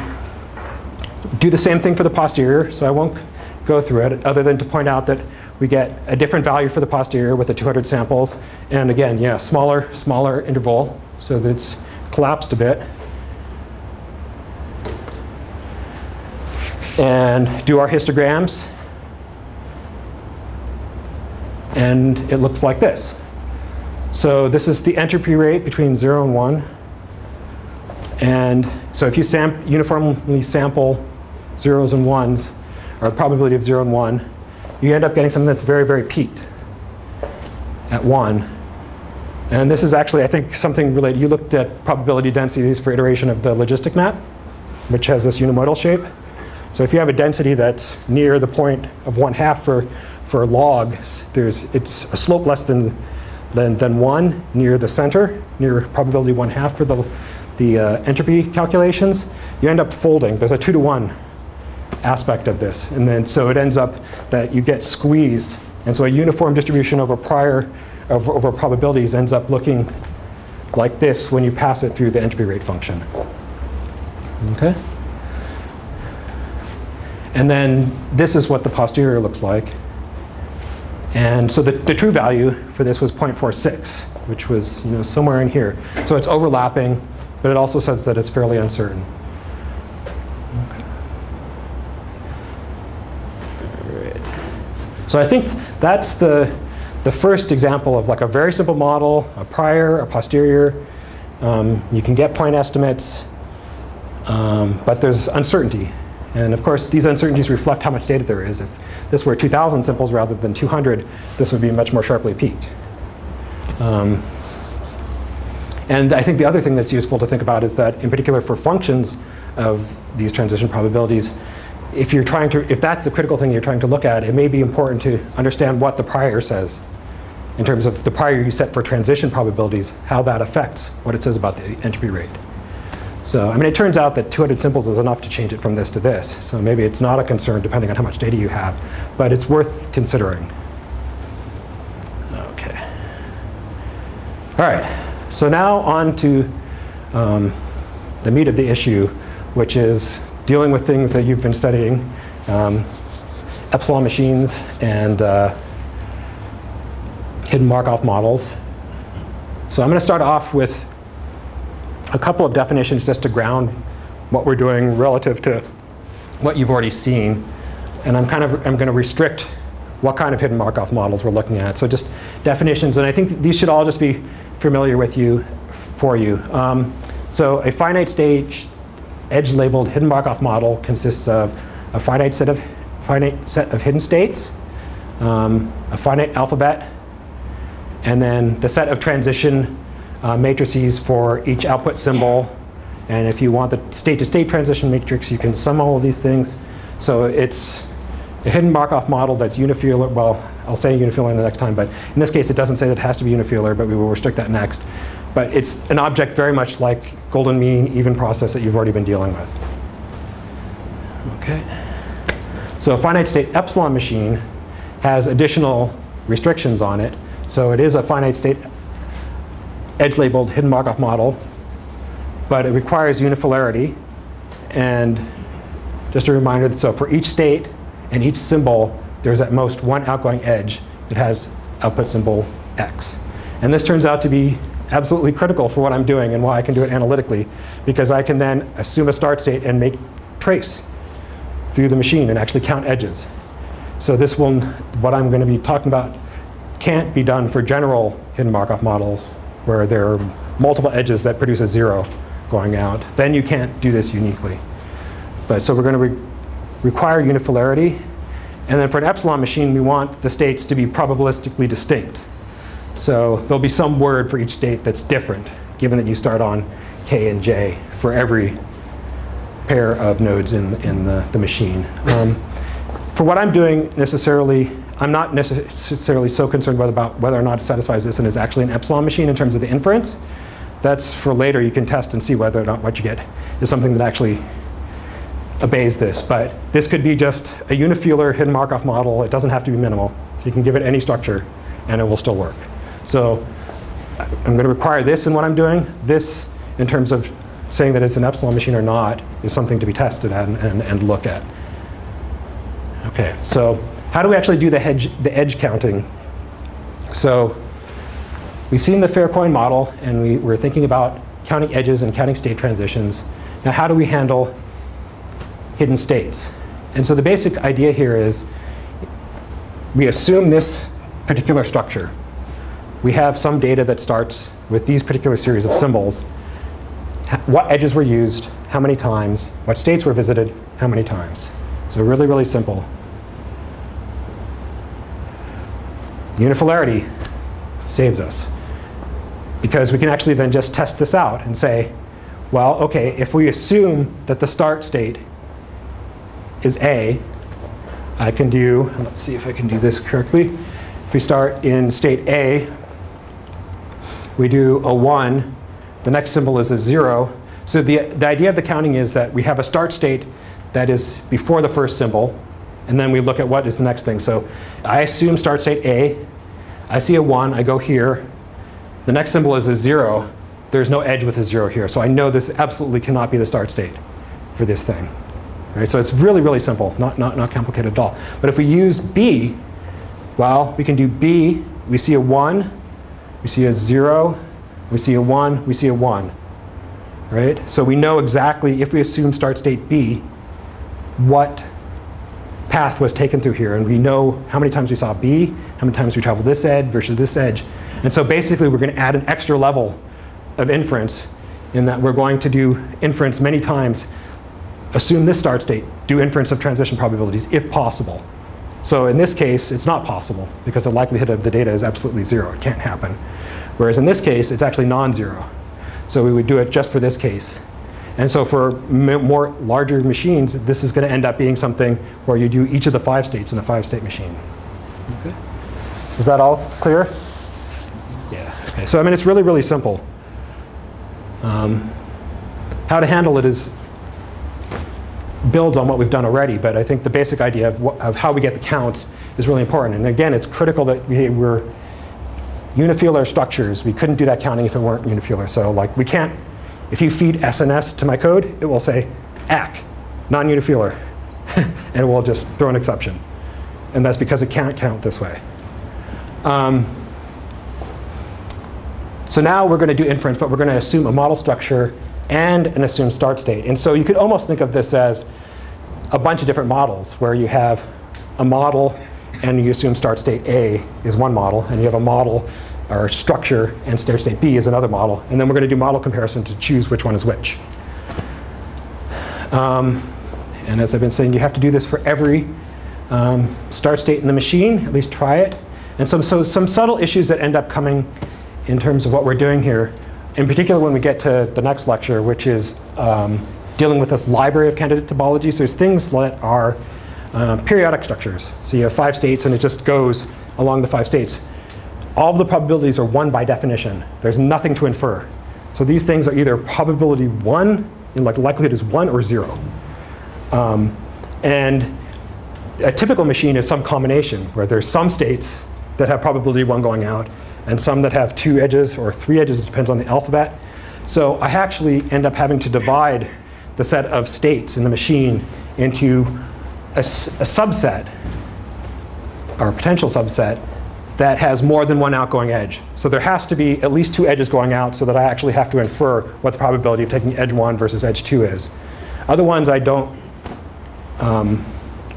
do the same thing for the posterior, so I won't go through it, other than to point out that we get a different value for the posterior with the 200 samples. And again, yeah, smaller, smaller interval, so that's collapsed a bit. And do our histograms. And it looks like this. So this is the entropy rate between 0 and 1. And so if you sam uniformly sample zeros and ones, or probability of 0 and 1, you end up getting something that's very, very peaked at 1. And this is actually, I think, something related. You looked at probability densities for iteration of the logistic map, which has this unimodal shape. So if you have a density that's near the point of 1 half for for logs, there's, it's a slope less than, than, than 1 near the center, near probability 1 half for the, the uh, entropy calculations. You end up folding. There's a 2 to 1 aspect of this. And then so it ends up that you get squeezed. And so a uniform distribution over prior, over, over probabilities ends up looking like this when you pass it through the entropy rate function. Okay? And then this is what the posterior looks like. And so the, the true value for this was 0.46, which was you know, somewhere in here. So it's overlapping, but it also says that it's fairly uncertain. So I think that's the, the first example of like a very simple model, a prior, a posterior. Um, you can get point estimates, um, but there's uncertainty. And of course, these uncertainties reflect how much data there is. If this were 2,000 simples rather than 200, this would be much more sharply peaked. Um, and I think the other thing that's useful to think about is that, in particular for functions of these transition probabilities, if you're trying to, if that's the critical thing you're trying to look at, it may be important to understand what the prior says in terms of the prior you set for transition probabilities, how that affects what it says about the entropy rate. So, I mean, it turns out that 200 symbols is enough to change it from this to this. So maybe it's not a concern depending on how much data you have, but it's worth considering. Okay. All right. So now on to um, the meat of the issue, which is dealing with things that you've been studying, um, epsilon machines and uh, hidden Markov models. So I'm going to start off with a couple of definitions just to ground what we're doing relative to what you've already seen. And I'm kind of I'm going to restrict what kind of hidden Markov models we're looking at. So just definitions, and I think these should all just be familiar with you, for you. Um, so a finite state edge-labeled hidden Markov model consists of a finite set of finite set of hidden states, um, a finite alphabet, and then the set of transition uh, matrices for each output symbol. And if you want the state-to-state transition matrix, you can sum all of these things. So it's a hidden Markov model that's unifilar. Well, I'll say unifilar in the next time, but in this case, it doesn't say that it has to be unifilar, but we will restrict that next. But it's an object very much like golden mean, even process that you've already been dealing with. Okay. So a finite state epsilon machine has additional restrictions on it. So it is a finite state edge labeled hidden Markov model, but it requires unifilarity. And just a reminder, that so for each state and each symbol, there's at most one outgoing edge that has output symbol x. And this turns out to be absolutely critical for what I'm doing and why I can do it analytically, because I can then assume a start state and make trace through the machine and actually count edges. So this will, what I'm going to be talking about can't be done for general hidden Markov models where there are multiple edges that produce a zero going out. Then you can't do this uniquely. But so we're going to re require unifilarity. And then for an epsilon machine, we want the states to be probabilistically distinct. So there'll be some word for each state that's different, given that you start on k and j for every pair of nodes in, in the, the machine. Um, for what I'm doing necessarily, I'm not necessarily so concerned about whether or not it satisfies this and is actually an epsilon machine in terms of the inference. That's for later. You can test and see whether or not what you get is something that actually obeys this. But this could be just a unifilar hidden Markov model. It doesn't have to be minimal. So you can give it any structure, and it will still work. So I'm going to require this in what I'm doing. This, in terms of saying that it's an epsilon machine or not, is something to be tested and, and, and look at. OK, so how do we actually do the, hedge, the edge counting? So we've seen the fair coin model, and we, we're thinking about counting edges and counting state transitions. Now, how do we handle hidden states? And so the basic idea here is we assume this particular structure. We have some data that starts with these particular series of symbols. What edges were used, how many times, what states were visited, how many times. So really, really simple. Unifilarity saves us. Because we can actually then just test this out and say, well, OK, if we assume that the start state is A, I can do, let's see if I can do this correctly. If we start in state A, we do a 1, the next symbol is a 0. So the, the idea of the counting is that we have a start state that is before the first symbol, and then we look at what is the next thing. So I assume start state A. I see a 1. I go here. The next symbol is a 0. There's no edge with a 0 here. So I know this absolutely cannot be the start state for this thing. Right? So it's really, really simple, not, not, not complicated at all. But if we use B, well, we can do B. We see a 1. We see a 0. We see a 1. We see a 1. Right? So we know exactly, if we assume start state B, what path was taken through here. And we know how many times we saw B, how many times we traveled this edge versus this edge. And so basically, we're going to add an extra level of inference in that we're going to do inference many times, assume this start state, do inference of transition probabilities if possible. So in this case, it's not possible because the likelihood of the data is absolutely zero. It can't happen. Whereas in this case, it's actually non-zero. So we would do it just for this case. And so for more larger machines, this is going to end up being something where you do each of the five states in a five-state machine. Okay. Is that all clear? Yeah. Okay. So I mean, it's really, really simple. Um, how to handle it is builds on what we've done already, but I think the basic idea of, of how we get the counts is really important. And again, it's critical that we, we're unifilar structures. We couldn't do that counting if it weren't unifilar. So like we can't, if you feed SNS to my code, it will say ACK, non-unifilar. <laughs> and it will just throw an exception. And that's because it can't count this way. Um, so now we're going to do inference, but we're going to assume a model structure and an assumed start state. And so you could almost think of this as a bunch of different models where you have a model and you assume start state A is one model, and you have a model or structure, and start state B is another model. And then we're going to do model comparison to choose which one is which. Um, and as I've been saying, you have to do this for every um, start state in the machine, at least try it. And some, so some subtle issues that end up coming in terms of what we're doing here, in particular when we get to the next lecture, which is um, dealing with this library of candidate topologies. So there's things that are uh, periodic structures. So you have five states and it just goes along the five states. All of the probabilities are one by definition. There's nothing to infer. So these things are either probability one, and like the likelihood is one or zero. Um, and a typical machine is some combination where there's some states that have probability one going out and some that have two edges or three edges, it depends on the alphabet. So I actually end up having to divide the set of states in the machine into a, a subset or a potential subset that has more than one outgoing edge. So there has to be at least two edges going out so that I actually have to infer what the probability of taking edge one versus edge two is. Other ones I don't um,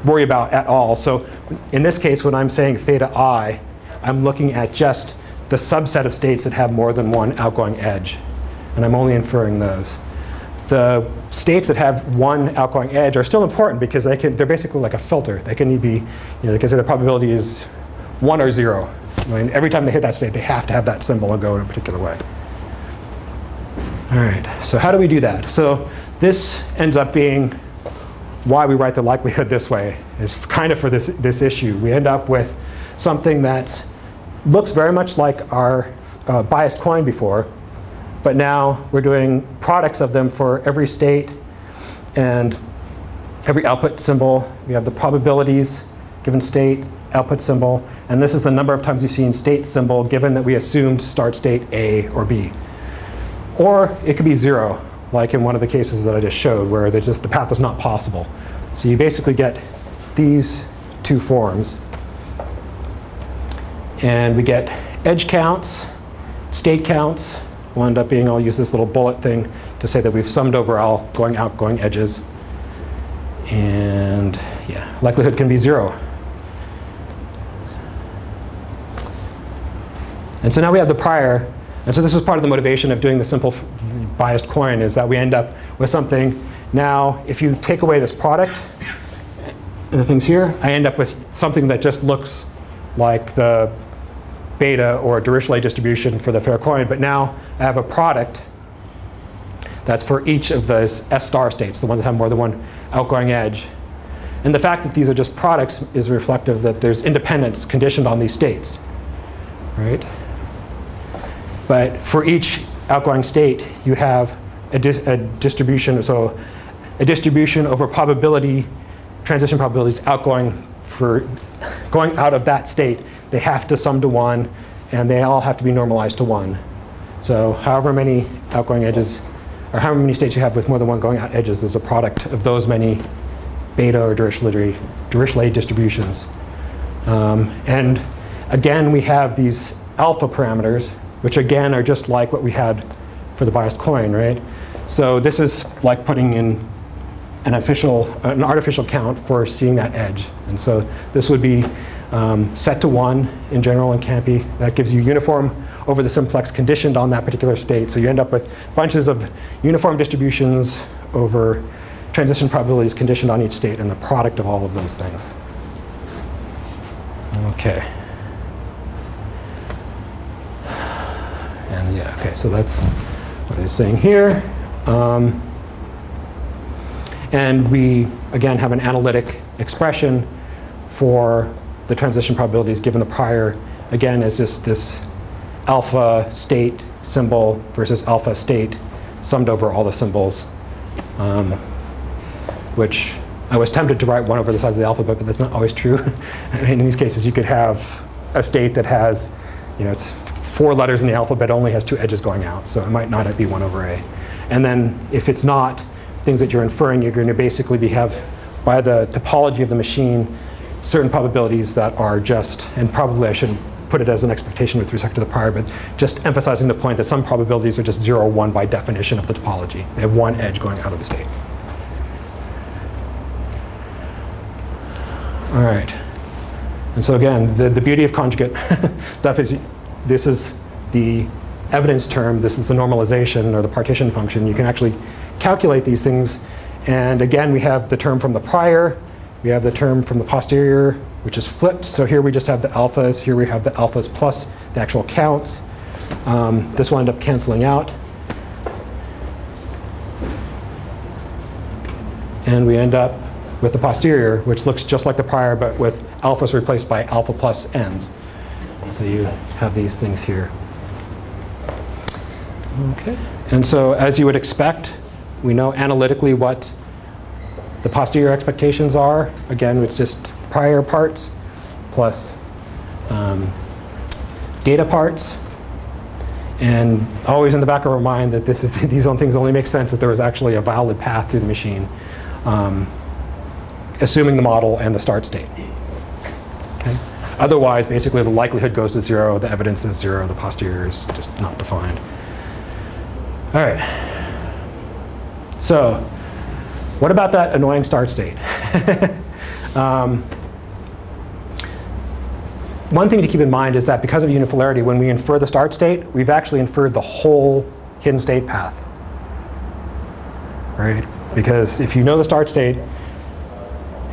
worry about at all. So in this case, when I'm saying theta i, I'm looking at just the subset of states that have more than one outgoing edge. And I'm only inferring those. The states that have one outgoing edge are still important because they can, they're basically like a filter. They can be, you know, they can say the probability is one or zero. I mean, every time they hit that state, they have to have that symbol go in a particular way. All right, so how do we do that? So this ends up being why we write the likelihood this way, is kind of for this, this issue. We end up with something that looks very much like our uh, biased coin before, but now we're doing products of them for every state and every output symbol. We have the probabilities given state, output symbol, and this is the number of times you've seen state symbol given that we assumed start state A or B. Or it could be zero, like in one of the cases that I just showed, where there's just the path is not possible. So you basically get these two forms. And we get edge counts, state counts. Will end up being, I'll use this little bullet thing to say that we've summed over all going outgoing edges. And yeah, likelihood can be zero. And so now we have the prior. And so this was part of the motivation of doing the simple biased coin is that we end up with something. Now, if you take away this product and the things here, I end up with something that just looks like the beta or Dirichlet distribution for the fair coin. But now I have a product that's for each of those S star states, the ones that have more than one outgoing edge. And the fact that these are just products is reflective that there's independence conditioned on these states, right? But for each outgoing state, you have a, di a distribution, so a distribution over probability, transition probabilities outgoing for going out of that state. They have to sum to one, and they all have to be normalized to one. So however many outgoing edges, or however many states you have with more than one going out edges is a product of those many beta or Dirichlet, Dirichlet distributions. Um, and again, we have these alpha parameters, which again are just like what we had for the biased coin, right? So this is like putting in an official, an artificial count for seeing that edge. And so this would be um, set to one in general can't be. That gives you uniform over the simplex conditioned on that particular state. So you end up with bunches of uniform distributions over transition probabilities conditioned on each state and the product of all of those things. Okay. And yeah, okay, so that's what I was saying here. Um, and we, again, have an analytic expression for the transition probabilities given the prior, again, is just this alpha state symbol versus alpha state summed over all the symbols, um, which I was tempted to write one over the size of the alphabet, but that's not always true. <laughs> In these cases, you could have a state that has, you know, it's four letters in the alphabet, only has two edges going out, so it might not be 1 over a. And then if it's not, things that you're inferring, you're going to basically be have, by the topology of the machine, certain probabilities that are just, and probably I shouldn't put it as an expectation with respect to the prior, but just emphasizing the point that some probabilities are just 0 or 1 by definition of the topology. They have one edge going out of the state. All right. And so again, the, the beauty of conjugate <laughs> stuff is this is the evidence term, this is the normalization or the partition function. You can actually calculate these things. And again, we have the term from the prior, we have the term from the posterior, which is flipped. So here we just have the alphas, here we have the alphas plus the actual counts. Um, this will end up canceling out. And we end up with the posterior, which looks just like the prior, but with alphas replaced by alpha plus n's. So you have these things here. Okay. And so as you would expect, we know analytically what the posterior expectations are. Again, it's just prior parts plus um, data parts. And always in the back of our mind that this is, <laughs> these things only make sense if there was actually a valid path through the machine, um, assuming the model and the start state. Okay? Otherwise, basically, the likelihood goes to zero, the evidence is zero, the posterior is just not defined. All right. So, what about that annoying start state? <laughs> um, one thing to keep in mind is that because of unifilarity, when we infer the start state, we've actually inferred the whole hidden state path. Right? Because if you know the start state,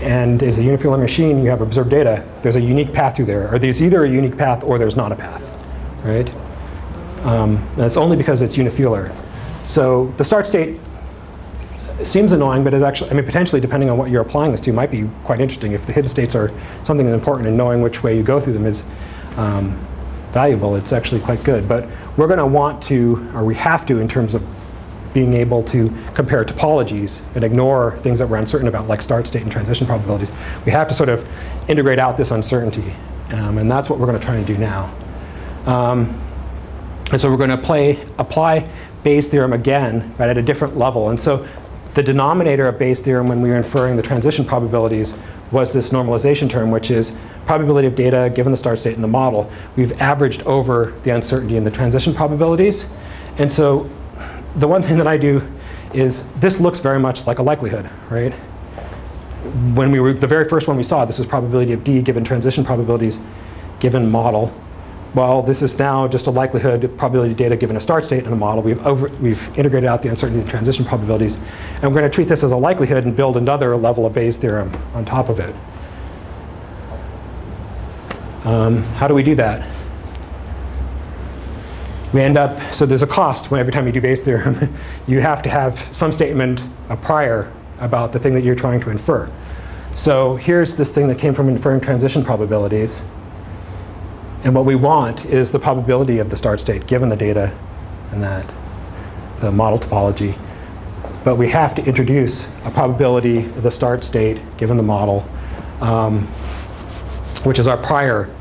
and it's a unifilar machine, you have observed data, there's a unique path through there. Or there's either a unique path or there's not a path. Right? Um, and it's only because it's unifilar. So the start state seems annoying, but is actually, I mean, potentially, depending on what you're applying this to, might be quite interesting. If the hidden states are something that's important and knowing which way you go through them is um, valuable, it's actually quite good. But we're going to want to, or we have to, in terms of being able to compare topologies and ignore things that we're uncertain about, like start state and transition probabilities, we have to sort of integrate out this uncertainty. Um, and that's what we're going to try and do now. Um, and so we're going to play, apply Bayes' theorem again, but at a different level. And so the denominator of Bayes' theorem when we were inferring the transition probabilities was this normalization term, which is probability of data given the start state in the model. We've averaged over the uncertainty in the transition probabilities. And so the one thing that I do is this looks very much like a likelihood, right? When we were, the very first one we saw, this was probability of D given transition probabilities given model well, this is now just a likelihood probability data given a start state in a model. We've, over, we've integrated out the uncertainty and transition probabilities. And we're going to treat this as a likelihood and build another level of Bayes' theorem on top of it. Um, how do we do that? We end up, so there's a cost when every time you do Bayes' theorem. <laughs> you have to have some statement, a prior, about the thing that you're trying to infer. So here's this thing that came from inferring transition probabilities. And what we want is the probability of the start state given the data and that, the model topology. But we have to introduce a probability of the start state given the model, um, which is our prior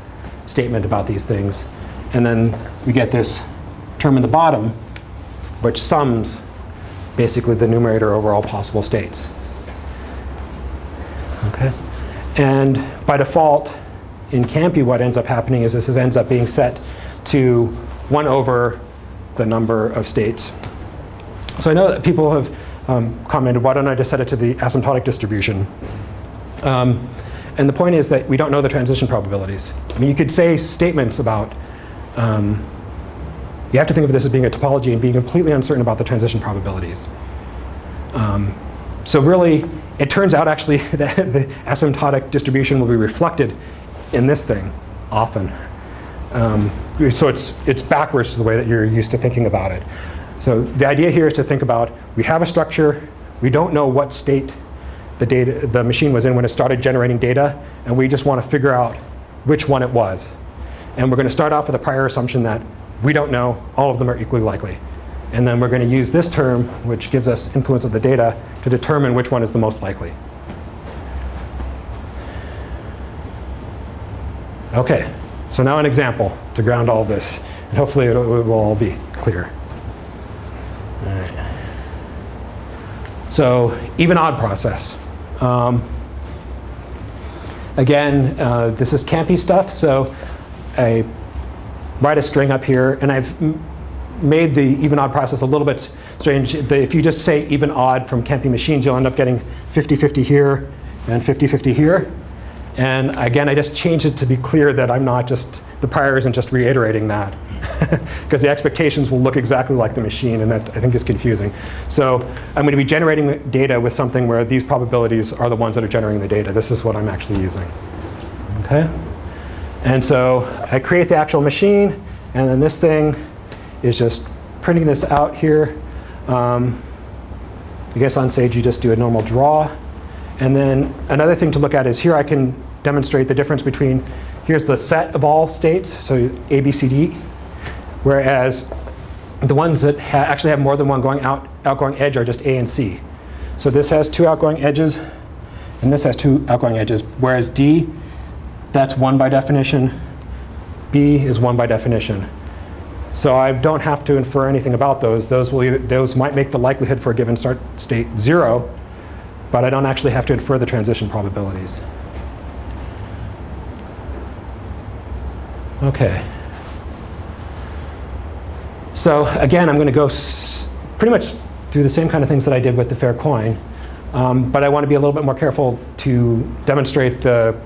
statement about these things. And then we get this term in the bottom, which sums basically the numerator over all possible states. Okay? And by default, in CMPy, what ends up happening is this is, ends up being set to 1 over the number of states. So I know that people have um, commented, why don't I just set it to the asymptotic distribution? Um, and the point is that we don't know the transition probabilities. I mean, you could say statements about, um, you have to think of this as being a topology and being completely uncertain about the transition probabilities. Um, so really, it turns out actually <laughs> that the asymptotic distribution will be reflected in this thing often. Um, so it's, it's backwards to the way that you're used to thinking about it. So the idea here is to think about, we have a structure, we don't know what state the, data, the machine was in when it started generating data, and we just want to figure out which one it was. And we're going to start off with a prior assumption that we don't know, all of them are equally likely. And then we're going to use this term, which gives us influence of the data, to determine which one is the most likely. Okay, so now an example to ground all this. And hopefully it, will all be clear. All right. So even odd process. Um, again, uh, this is CMPy stuff. So I write a string up here, and I've made the even odd process a little bit strange. If you just say even odd from CMPy machines, you'll end up getting 50-50 here and 50-50 here. And again, I just changed it to be clear that I'm not just, the prior isn't just reiterating that. <laughs> Because the expectations will look exactly like the machine, and that I think is confusing. So I'm going to be generating data with something where these probabilities are the ones that are generating the data. This is what I'm actually using. Okay? And so I create the actual machine, and then this thing is just printing this out here. Um, I guess on Sage you just do a normal draw. And then another thing to look at is here I can demonstrate the difference between, here's the set of all states, so A, B, C, D, whereas the ones that ha actually have more than one going out, outgoing edge are just A and C. So this has two outgoing edges, and this has two outgoing edges, whereas D, that's one by definition, B is one by definition. So I don't have to infer anything about those. Those, will either, those might make the likelihood for a given start state zero, but I don't actually have to infer the transition probabilities. OK. So again, I'm going to go pretty much through the same kind of things that I did with the fair coin. Um, but I want to be a little bit more careful to demonstrate the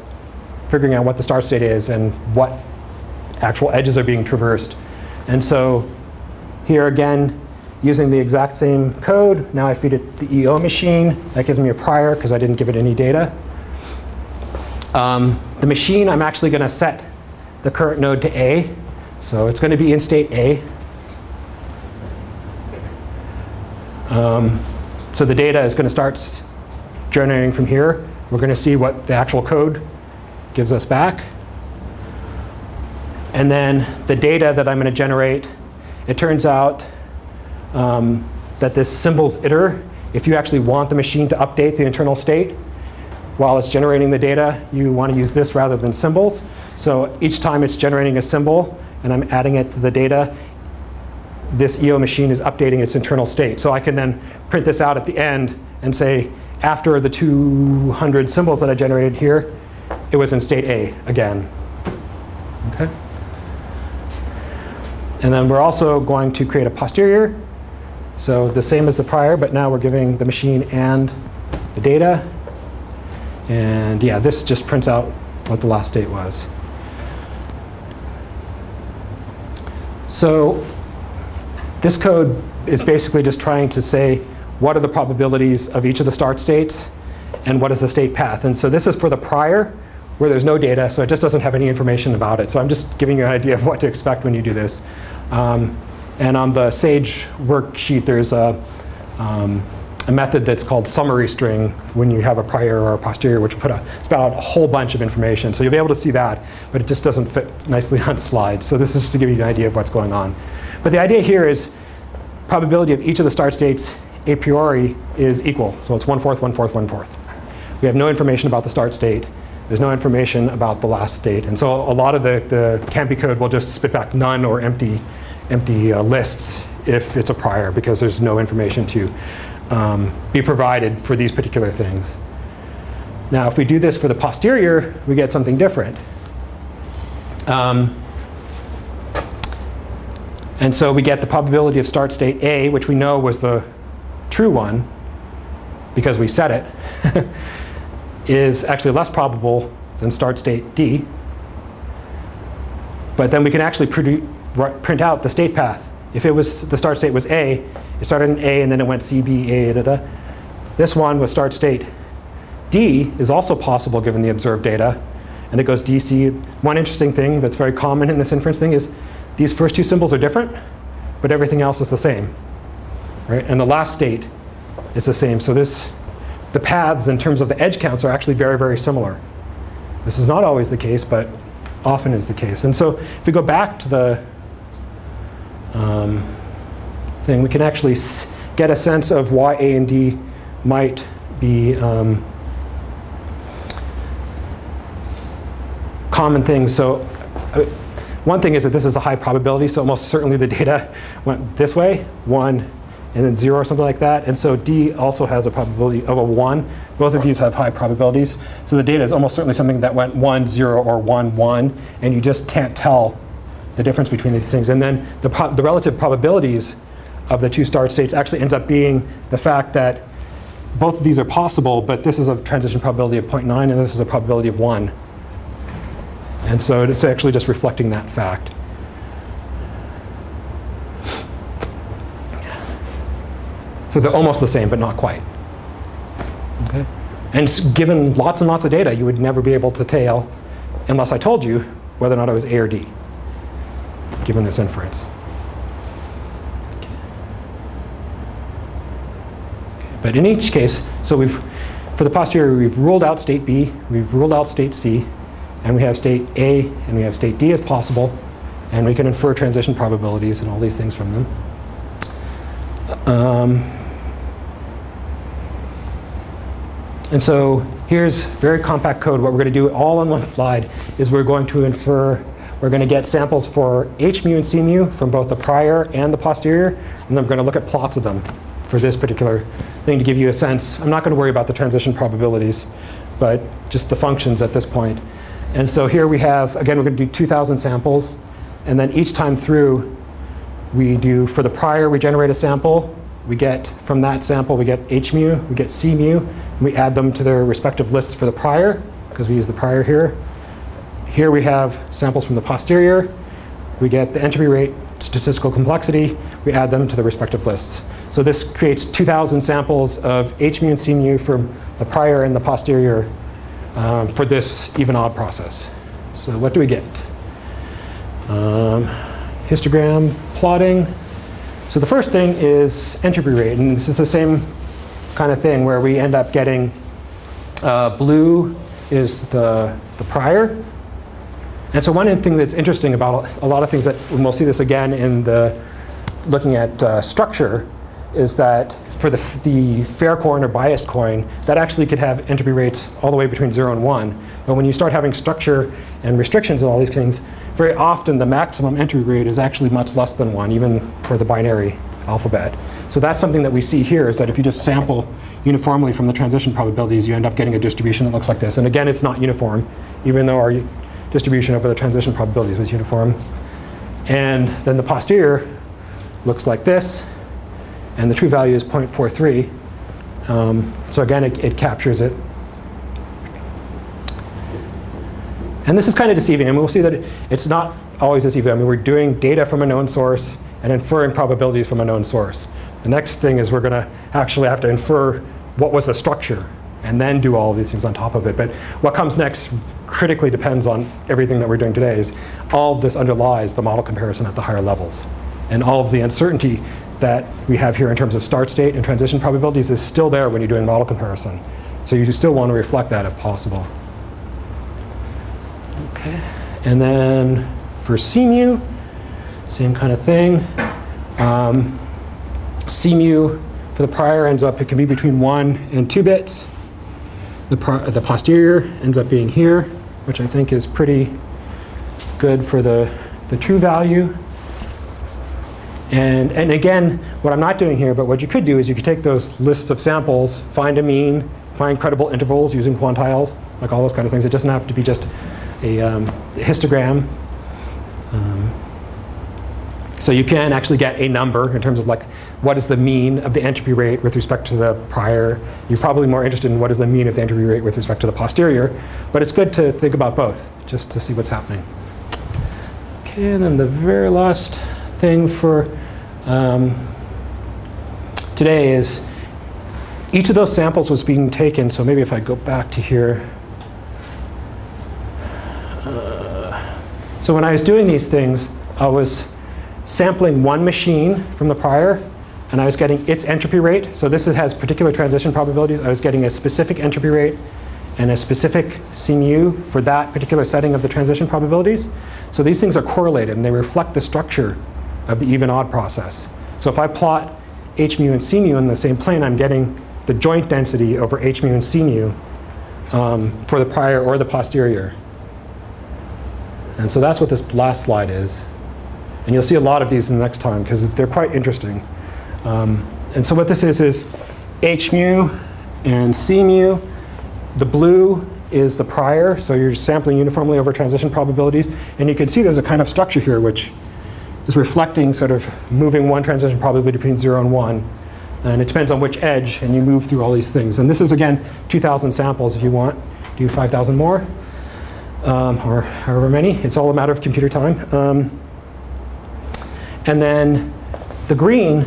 figuring out what the start state is and what actual edges are being traversed. And so here again, using the exact same code, now I feed it the EO machine. That gives me a prior because I didn't give it any data. Um, the machine, I'm actually going to set the current node to A. So it's going to be in state A. Um, so the data is going to start generating from here. We're going to see what the actual code gives us back. And then the data that I'm going to generate, it turns out um, that this symbols iter, if you actually want the machine to update the internal state, while it's generating the data, you want to use this rather than symbols. So each time it's generating a symbol and I'm adding it to the data, this EO machine is updating its internal state. So I can then print this out at the end and say, after the 200 symbols that I generated here, it was in state A again. Okay. And then we're also going to create a posterior. So the same as the prior, but now we're giving the machine and the data. And yeah, this just prints out what the last state was. So this code is basically just trying to say what are the probabilities of each of the start states and what is the state path. And so this is for the prior where there's no data, so it just doesn't have any information about it. So I'm just giving you an idea of what to expect when you do this. Um, and on the SAGE worksheet, there's a, um, a method that's called summary string when you have a prior or a posterior, which put a, spell out a whole bunch of information. So you'll be able to see that, but it just doesn't fit nicely <laughs> on slides. So this is to give you an idea of what's going on. But the idea here is probability of each of the start states a priori is equal. So it's one fourth, one fourth, one fourth. We have no information about the start state. There's no information about the last state. And so a lot of the, the CMPy code will just spit back none or empty, empty uh, lists if it's a prior, because there's no information to um, be provided for these particular things. Now, if we do this for the posterior, we get something different. Um, and so we get the probability of start state A, which we know was the true one, because we set it, <laughs> is actually less probable than start state D. But then we can actually print out the state path. If it was the start state was A, it started in A and then it went C, B, A, da, da. This one with start state D is also possible given the observed data. And it goes DC. One interesting thing that's very common in this inference thing is these first two symbols are different, but everything else is the same. Right? And the last state is the same. So this, the paths in terms of the edge counts are actually very, very similar. This is not always the case, but often is the case. And so if we go back to the um, thing, we can actually get a sense of why A and D might be um, common things. So one thing is that this is a high probability, so almost certainly the data went this way, one and then zero or something like that. And so D also has a probability of a one. Both of these have high probabilities. So the data is almost certainly something that went one, zero, or one, one, and you just can't tell the difference between these things. And then the, the relative probabilities of the two start states actually ends up being the fact that both of these are possible, but this is a transition probability of 0.9 and this is a probability of 1. And so it's actually just reflecting that fact. So they're almost the same, but not quite. Okay? And given lots and lots of data, you would never be able to tell, unless I told you, whether or not it was A or D, given this inference. But in each case, so we've, for the posterior, we've ruled out state B, we've ruled out state C, and we have state A and we have state D as possible, and we can infer transition probabilities and all these things from them. Um, and so here's very compact code. What we're going to do all on one slide is we're going to infer, we're going to get samples for H mu and C mu from both the prior and the posterior, and then we're going to look at plots of them for this particular thing to give you a sense. I'm not going to worry about the transition probabilities, but just the functions at this point. And so here we have, again, we're going to do 2,000 samples. And then each time through, we do, for the prior, we generate a sample. We get, from that sample, we get H mu, we get C mu. We add them to their respective lists for the prior, because we use the prior here. Here we have samples from the posterior. We get the entropy rate, statistical complexity. We add them to the respective lists. So this creates 2,000 samples of H mu and C mu from the prior and the posterior um, for this even odd process. So what do we get? Um, histogram plotting. So the first thing is entropy rate, and this is the same kind of thing where we end up getting uh, blue is the, the prior. And so one thing that's interesting about a lot of things that, and we'll see this again in the looking at uh, structure, is that for the, the fair coin or biased coin, that actually could have entropy rates all the way between 0 and 1. But when you start having structure and restrictions and all these things, very often the maximum entropy rate is actually much less than 1, even for the binary alphabet. So that's something that we see here, is that if you just sample uniformly from the transition probabilities, you end up getting a distribution that looks like this. And again, it's not uniform, even though our distribution over the transition probabilities was uniform. And then the posterior looks like this and the true value is 0.43. Um, so again, it, it, captures it. And this is kind of deceiving. I mean, we'll see that it's not always deceiving. I mean, we're doing data from a known source and inferring probabilities from a known source. The next thing is we're going to actually have to infer what was a structure and then do all of these things on top of it. But what comes next critically depends on everything that we're doing today is all of this underlies the model comparison at the higher levels. And all of the uncertainty that we have here in terms of start state and transition probabilities is still there when you're doing model comparison. So you still want to reflect that if possible. Okay, and then for C mu, same kind of thing. Um, C mu for the prior ends up, it can be between one and two bits. The, the posterior ends up being here, which I think is pretty good for the, the true value. And, and again, what I'm not doing here, but what you could do is you could take those lists of samples, find a mean, find credible intervals using quantiles, like all those kind of things. It doesn't have to be just a, um, histogram. So you can actually get a number in terms of like what is the mean of the entropy rate with respect to the prior. You're probably more interested in what is the mean of the entropy rate with respect to the posterior. But it's good to think about both, just to see what's happening. Okay, and then the very last thing for um, today is each of those samples was being taken. So maybe if I go back to here. Uh, so when I was doing these things, I was sampling one machine from the prior, and I was getting its entropy rate. So this has particular transition probabilities. I was getting a specific entropy rate and a specific C mu for that particular setting of the transition probabilities. So these things are correlated, and they reflect the structure of the even odd process. So if I plot h mu and c mu in the same plane, I'm getting the joint density over h mu and c mu um, for the prior or the posterior. And so that's what this last slide is. And you'll see a lot of these in the next time because they're quite interesting. Um, and so what this is is h mu and c mu. The blue is the prior, so you're sampling uniformly over transition probabilities. And you can see there's a kind of structure here which is reflecting sort of moving one transition probability between 0 and 1 And it depends on which edge, and you move through all these things. And this is, again, 2,000 samples if you want. Do 5,000 more, um, or however many. It's all a matter of computer time. Um, and then the green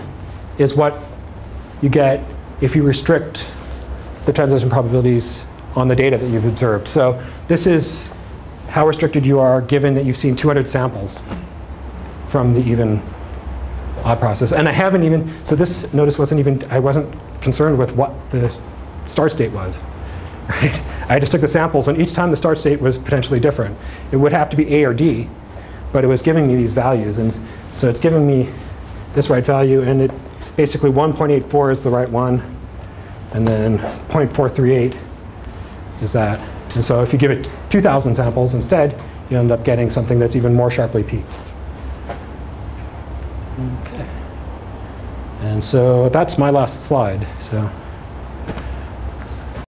is what you get if you restrict the transition probabilities on the data that you've observed. So this is how restricted you are given that you've seen 200 samples from the even odd process. And I haven't even, so this notice wasn't even, I wasn't concerned with what the start state was. <laughs> Right? I just took the samples, and each time the start state was potentially different. It would have to be A or D, but it was giving me these values. And so it's giving me this right value, and it basically 1.84 is the right one, and then 0.438 is that. And so if you give it 2,000 samples instead, you end up getting something that's even more sharply peaked. Okay. And so that's my last slide. So